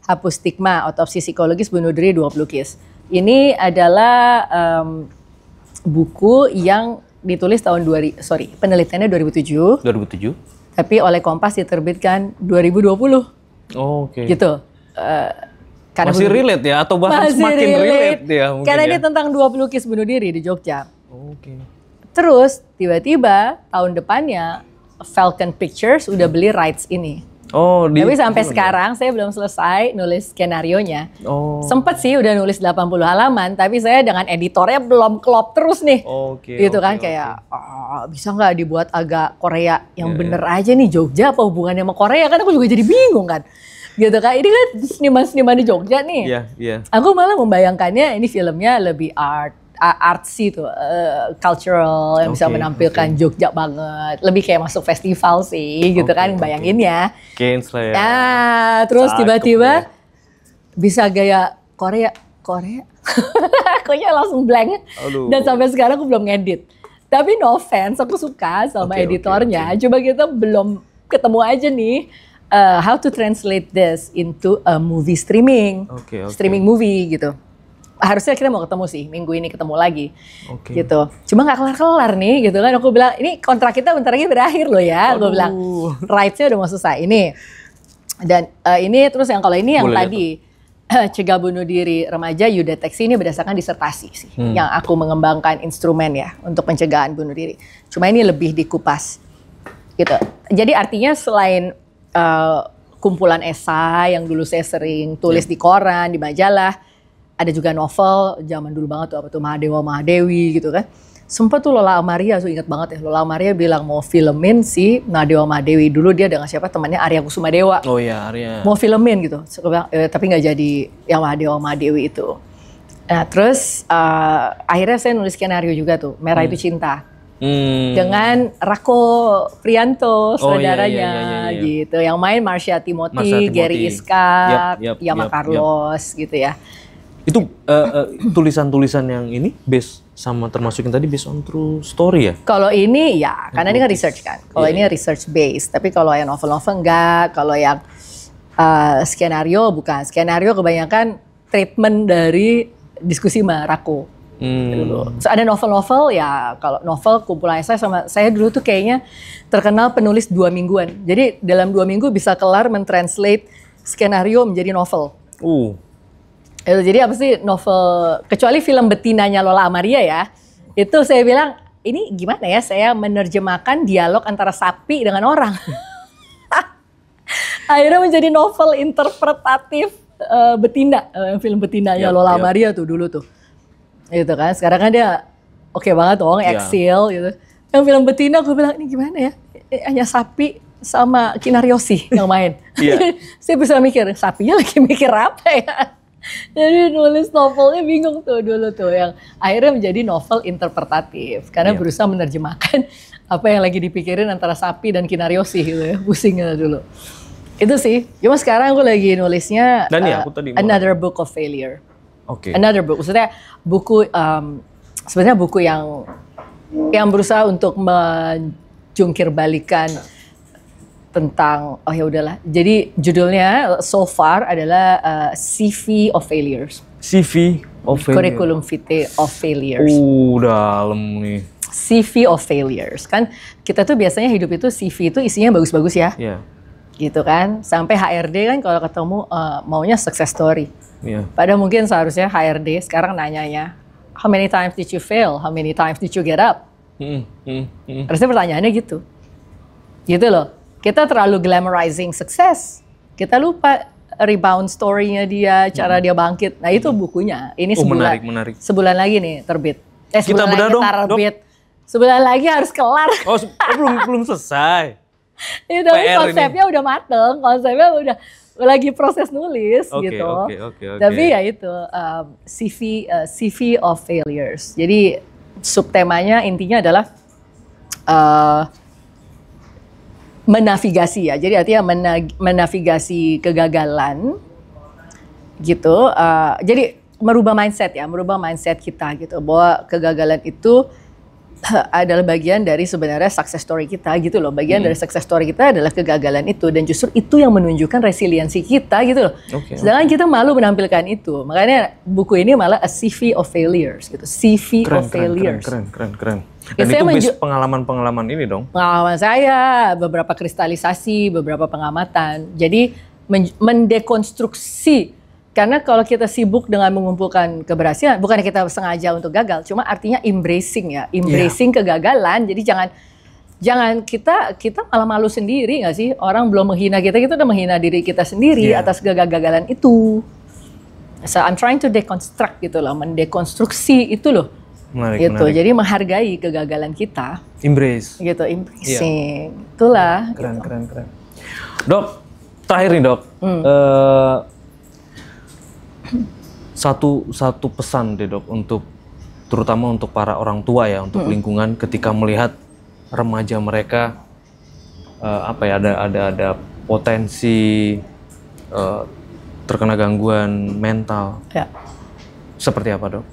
hapus stigma, otopsi psikologis bunuh diri dua pelukis. Ini adalah em, buku yang ditulis tahun 2000, sorry, penelitiannya 2007, 2007. tapi oleh Kompas diterbitkan 2020, Oh, Oke. gitu. Eh, karena Masih bunuh- relate ya atau bahkan masih semakin relate, ya mungkin Karena ya. ini tentang dua pelukis bunuh diri di Jogja. Oke. Terus tiba-tiba tahun depannya Falcon Pictures udah beli rights ini. Oh, di Tapi sampai sekarang saya belum selesai nulis skenario-nya. Oh. Sempet sih udah nulis 80 halaman, tapi saya dengan editornya belum klop terus nih. Oke. gitu oke, kan oke. kayak "Ah, bisa nggak dibuat agak Korea yang Iya, bener aja nih Jogja apa hubungannya sama Korea kan aku juga jadi bingung kan. Gitu kan. Ini kan seniman-seniman di Jogja nih. Iya, iya. Aku malah membayangkannya ini filmnya lebih art artsy tuh, eh, cultural yang bisa Oke, menampilkan Jogja banget. Lebih kayak masuk festival sih gitu Oke, kan oke. bayanginnya. Keynes lah ya. Nah, terus tiba-tiba bisa gaya Korea, Korea. Kayaknya langsung blank. Aduh. Dan sampai sekarang aku belum ngedit. Tapi no offense, aku suka sama oke, editornya. Coba kita belum ketemu aja nih uh, how to translate this into a movie streaming. Oke, oke. Streaming movie gitu. Harusnya kita mau ketemu sih, minggu ini ketemu lagi. Oke. Gitu. Cuma nggak kelar-kelar nih gitu kan. Aku bilang, ini kontrak kita bentar lagi berakhir loh ya. Aku Aduh. bilang, rights-nya udah mau selesai. Ini. Dan eh, ini terus yang kalau ini yang Boleh, tadi cegah bunuh diri remaja eudeteksi ini berdasarkan disertasi sih Hmm. yang aku mengembangkan instrumen ya untuk pencegahan bunuh diri. Cuma ini lebih dikupas gitu. Jadi artinya selain eh, kumpulan esai yang dulu saya sering tulis di koran, di majalah, ada juga novel zaman dulu banget tuh apa tuh Mahadewa Mahadewi gitu kan. Sempat tuh Lola Amaria, tuh ingat banget ya. Lola Amaria bilang mau filmin si Mahadewa Mahadewi. Dulu dia dengan siapa temannya Arya Kusuma Dewa. Oh iya, Arya. Mau filmin gitu. "Eh, tapi nggak jadi yang Mahadewa Mahadewi itu. Nah terus eh, akhirnya saya nulis skenario juga tuh, Merah Itu Cinta. Hmm. Dengan Rako Prianto, Oh, iya, saudaranya iya, iya, iya, iya. gitu. Yang main Marsha Timothy, Timothy. Gary Iskak, Yap, yap, Yama yap, Carlos gitu ya. Itu eh, eh, tulisan-tulisan yang ini based sama termasuk yang tadi based on true story ya? Kalau ini ya, karena ini kan research kan. Kalau Iya, ini research based, tapi kalau yang novel-novel enggak, kalau yang uh, skenario bukan. Skenario kebanyakan treatment dari diskusi sama Rako. Hmm. dulu. So, ada novel-novel ya kalau novel kumpulan saya sama saya dulu tuh kayaknya terkenal penulis dua mingguan. Jadi dalam dua minggu bisa kelar mentranslate skenario menjadi novel. Uh. Itu jadi apa sih novel kecuali film betinanya Lola Amaria ya. Itu saya bilang ini gimana ya saya menerjemahkan dialog antara sapi dengan orang. Akhirnya menjadi novel interpretatif eh, betina, eh, film betinanya Yap, Lola yap. Amaria tuh dulu tuh. Gitu kan. Sekarang kan dia oke banget dong, Iya. Exil gitu. Yang film betina aku bilang ini gimana ya? Eh, Hanya sapi sama Kinaryosi yang main. Iya. Saya bisa mikir, sapinya lagi mikir apa ya? Jadi nulis novelnya bingung tuh dulu tuh yang akhirnya menjadi novel interpretatif karena Iya. berusaha menerjemahkan apa yang lagi dipikirin antara sapi dan kinariosi gitu ya, pusingnya dulu. Itu sih. Cuma sekarang aku lagi nulisnya Dan ya, uh, aku tadi mau- Another Book of Failure. Oke. Another book. Maksudnya buku um, sebenarnya buku yang yang berusaha untuk menjungkir balikan tentang oh ya udahlah. Jadi judulnya so far adalah uh, CV of Failures. CV of failure. Curriculum vitae of Failures. Uh, dalam nih. CV of Failures. Kan kita tuh biasanya hidup itu CV itu isinya bagus-bagus ya. Iya. Gitu kan. Sampai HRD kan kalau ketemu uh, maunya success story. Iya. Padahal mungkin seharusnya HRD sekarang nanyanya, how many times did you fail? How many times did you get up? Hmm, hmm, hmm. Harusnya pertanyaannya gitu. Gitu loh. Kita terlalu glamorizing sukses. Kita lupa rebound story-nya dia, cara dia bangkit. Nah itu bukunya. Ini Oh, sebulan, menarik, menarik. sebulan lagi nih terbit. Eh Kita sebulan bedah lagi dong, terbit. Sebulan lagi harus kelar. Oh, se- oh, belum belum selesai. Itu tapi PR ini. konsepnya udah mateng, konsepnya udah lagi proses nulis Oke, gitu. oke, oke, oke. Tapi ya itu um, CV uh, CV of failures. Jadi subtemanya intinya adalah uh, menavigasi ya. Jadi artinya mena- menavigasi kegagalan gitu. Uh, jadi merubah mindset ya, merubah mindset kita gitu bahwa kegagalan itu adalah bagian dari sebenarnya success story kita gitu loh. Bagian dari success story kita adalah kegagalan itu dan justru itu yang menunjukkan resiliensi kita gitu loh. Oke, Sedangkan kita malu menampilkan itu. Makanya buku ini malah a CV of failures gitu. CV Keren, of keren, keren, failures. keren, keren, keren. Ya, Dan saya itu based pengalaman-pengalaman ini dong. pengalaman saya, beberapa kristalisasi, beberapa pengamatan. Jadi men- mendekonstruksi karena kalau kita sibuk dengan mengumpulkan keberhasilan, bukan kita sengaja untuk gagal, cuma artinya embracing ya, embracing kegagalan. Jadi jangan jangan kita kita malah malu sendiri nggak sih? Orang belum menghina kita, kita udah menghina diri kita sendiri Iya. atas kegagalan itu. So I'm trying to deconstruct gitu loh, mendekonstruksi itu loh. Menarik, gitu. menarik. Jadi menghargai kegagalan kita Embrace. gitu embracing itulah Keren, gitu. keren, keren. Dok, terakhir nih dok. Hmm. Eh, satu satu pesan deh dok untuk terutama untuk para orang tua ya Hmm. untuk lingkungan ketika melihat remaja mereka eh, apa ya ada ada ada potensi eh, terkena gangguan mental ya seperti apa dok?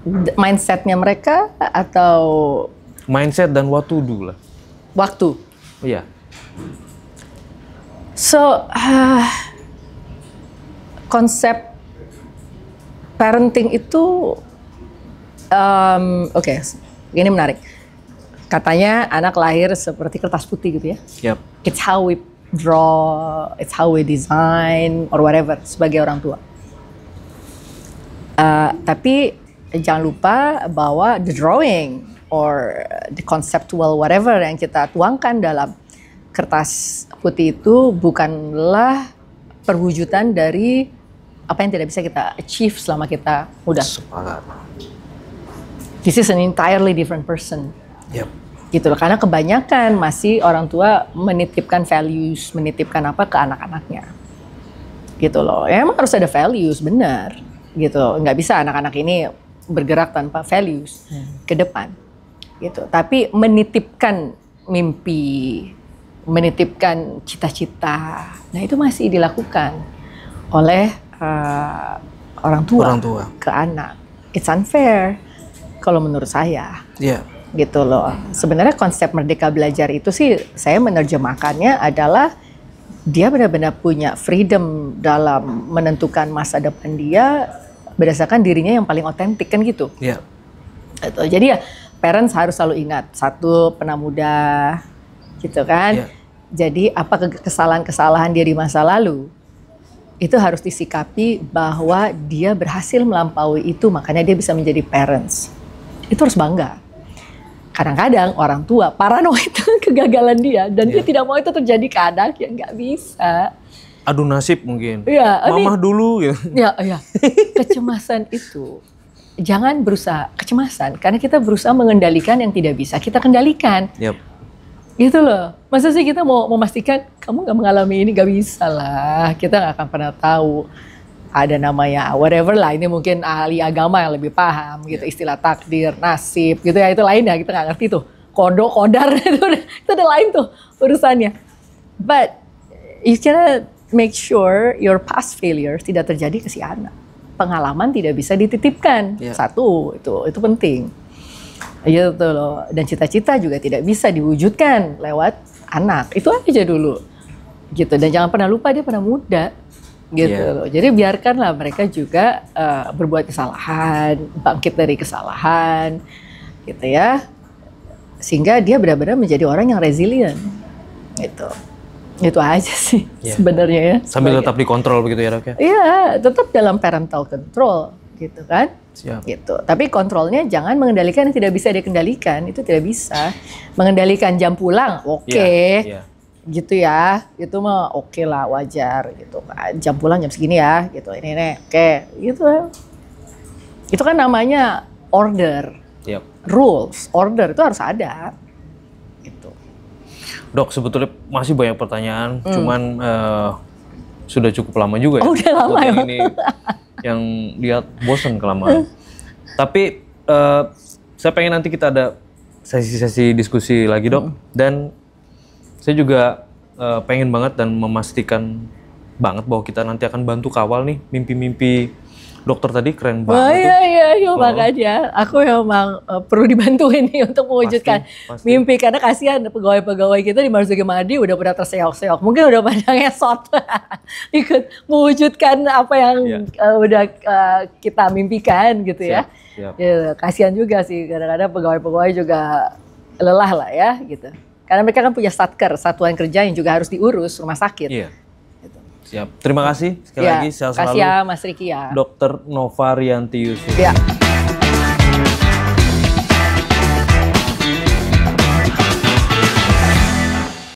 D- mindsetnya mereka atau Mindset dan what to do lah. waktu Iya. so ah, konsep parenting itu em, oke ini menarik katanya anak lahir seperti kertas putih gitu ya Yap. it's how we draw, it's how we design or whatever sebagai orang tua. Uh, tapi jangan lupa bahwa the drawing or the conceptual whatever yang kita tuangkan dalam kertas putih itu bukanlah perwujudan dari apa yang tidak bisa kita achieve selama kita muda. Sepakat. This is an entirely different person. Yep. Gitu loh, karena kebanyakan masih orang tua menitipkan values, menitipkan apa ke anak-anaknya. Gitu loh. Ya, emang harus ada values, benar. Gitu. Nggak bisa anak-anak ini bergerak tanpa values ke depan. Gitu. Tapi menitipkan mimpi, menitipkan cita-cita. Nah, itu masih dilakukan oleh uh, orang tua Orang tua. ke anak. It's unfair kalau menurut saya Iya. gitu loh. Sebenarnya konsep merdeka belajar itu sih saya menerjemahkannya adalah dia benar-benar punya freedom dalam menentukan masa depan dia berdasarkan dirinya yang paling otentik kan gitu. Iya. Gitu. Jadi ya parents harus selalu ingat satu pernah muda gitu kan. Iya. Jadi apa ke- kesalahan-kesalahan dia di masa lalu itu harus disikapi bahwa dia berhasil melampaui itu makanya dia bisa menjadi parents. Itu harus bangga. Kadang-kadang orang tua paranoid kegagalan dia dan dia Iya. tidak mau itu terjadi ke anak ya nggak bisa. Adu nasib mungkin. Iya, ini- Mamah dulu gitu. Ya, ya. Kecemasan itu jangan berusaha kecemasan karena kita berusaha mengendalikan yang tidak bisa kita kendalikan. Yap. Gitu loh. Masa sih kita mau memastikan kamu nggak mengalami ini nggak bisa lah. Kita nggak akan pernah tahu ada namanya whatever lah. Ini mungkin ahli agama yang lebih paham gitu istilah takdir, nasib gitu ya itu lain ya kita nggak ngerti tuh. Kodok, kodar itu udah- itu ada lain tuh urusannya. But you cannot make sure your past failures tidak terjadi ke si anak. Pengalaman tidak bisa dititipkan. Iya. Satu itu itu penting. Gitu loh. Dan cita-cita juga tidak bisa diwujudkan lewat anak. Itu aja dulu. Gitu. Dan jangan pernah lupa dia pernah muda. Gitu Iya. loh. Jadi biarkanlah mereka juga eh, berbuat kesalahan, bangkit dari kesalahan. Gitu ya. Sehingga dia benar-benar menjadi orang yang resilient. Gitu. Itu aja sih Iya. sebenarnya ya. Sambil Sebagai- tetap dikontrol begitu ya dok ya. Iya, tetap dalam parental control gitu kan Siap. gitu. Tapi kontrolnya jangan mengendalikan yang tidak bisa dikendalikan, itu tidak bisa. Mengendalikan jam pulang, oke, Iya, iya. gitu ya, itu mah oke lah wajar gitu kan. Jam pulang jam segini ya, gitu ini nih, oke, gitu. Itu kan namanya order, Yap. rules, order itu harus ada. Dok sebetulnya masih banyak pertanyaan, cuman eh, sudah cukup lama juga ya. Hmm. Oh, udah lama ya? yang ini yang lihat bosen kelamaan. Tapi eh, saya pengen nanti kita ada sesi-sesi diskusi lagi dok. Hmm. Dan saya juga eh, pengen banget dan memastikan banget bahwa kita nanti akan bantu kawal nih mimpi-mimpi dokter tadi keren Oh banget. tuh. iya iya iya makanya aku memang uh, perlu dibantu ini untuk mewujudkan pasti. mimpi karena kasihan pegawai-pegawai kita di Marzuki Madi udah pada terseok-seok mungkin udah pada ngesot ikut mewujudkan apa yang Iya. uh, udah uh, kita mimpikan gitu ya. Siap. Ya, kasihan juga sih kadang-kadang pegawai-pegawai juga lelah lah ya gitu. Karena mereka kan punya satker, satuan kerja yang juga harus diurus rumah sakit. Iya. Siap. Terima kasih sekali Ya, lagi. Kasih selalu. ya Mas Riki ya. Dokter Nova Rianti Yusuf. Ya.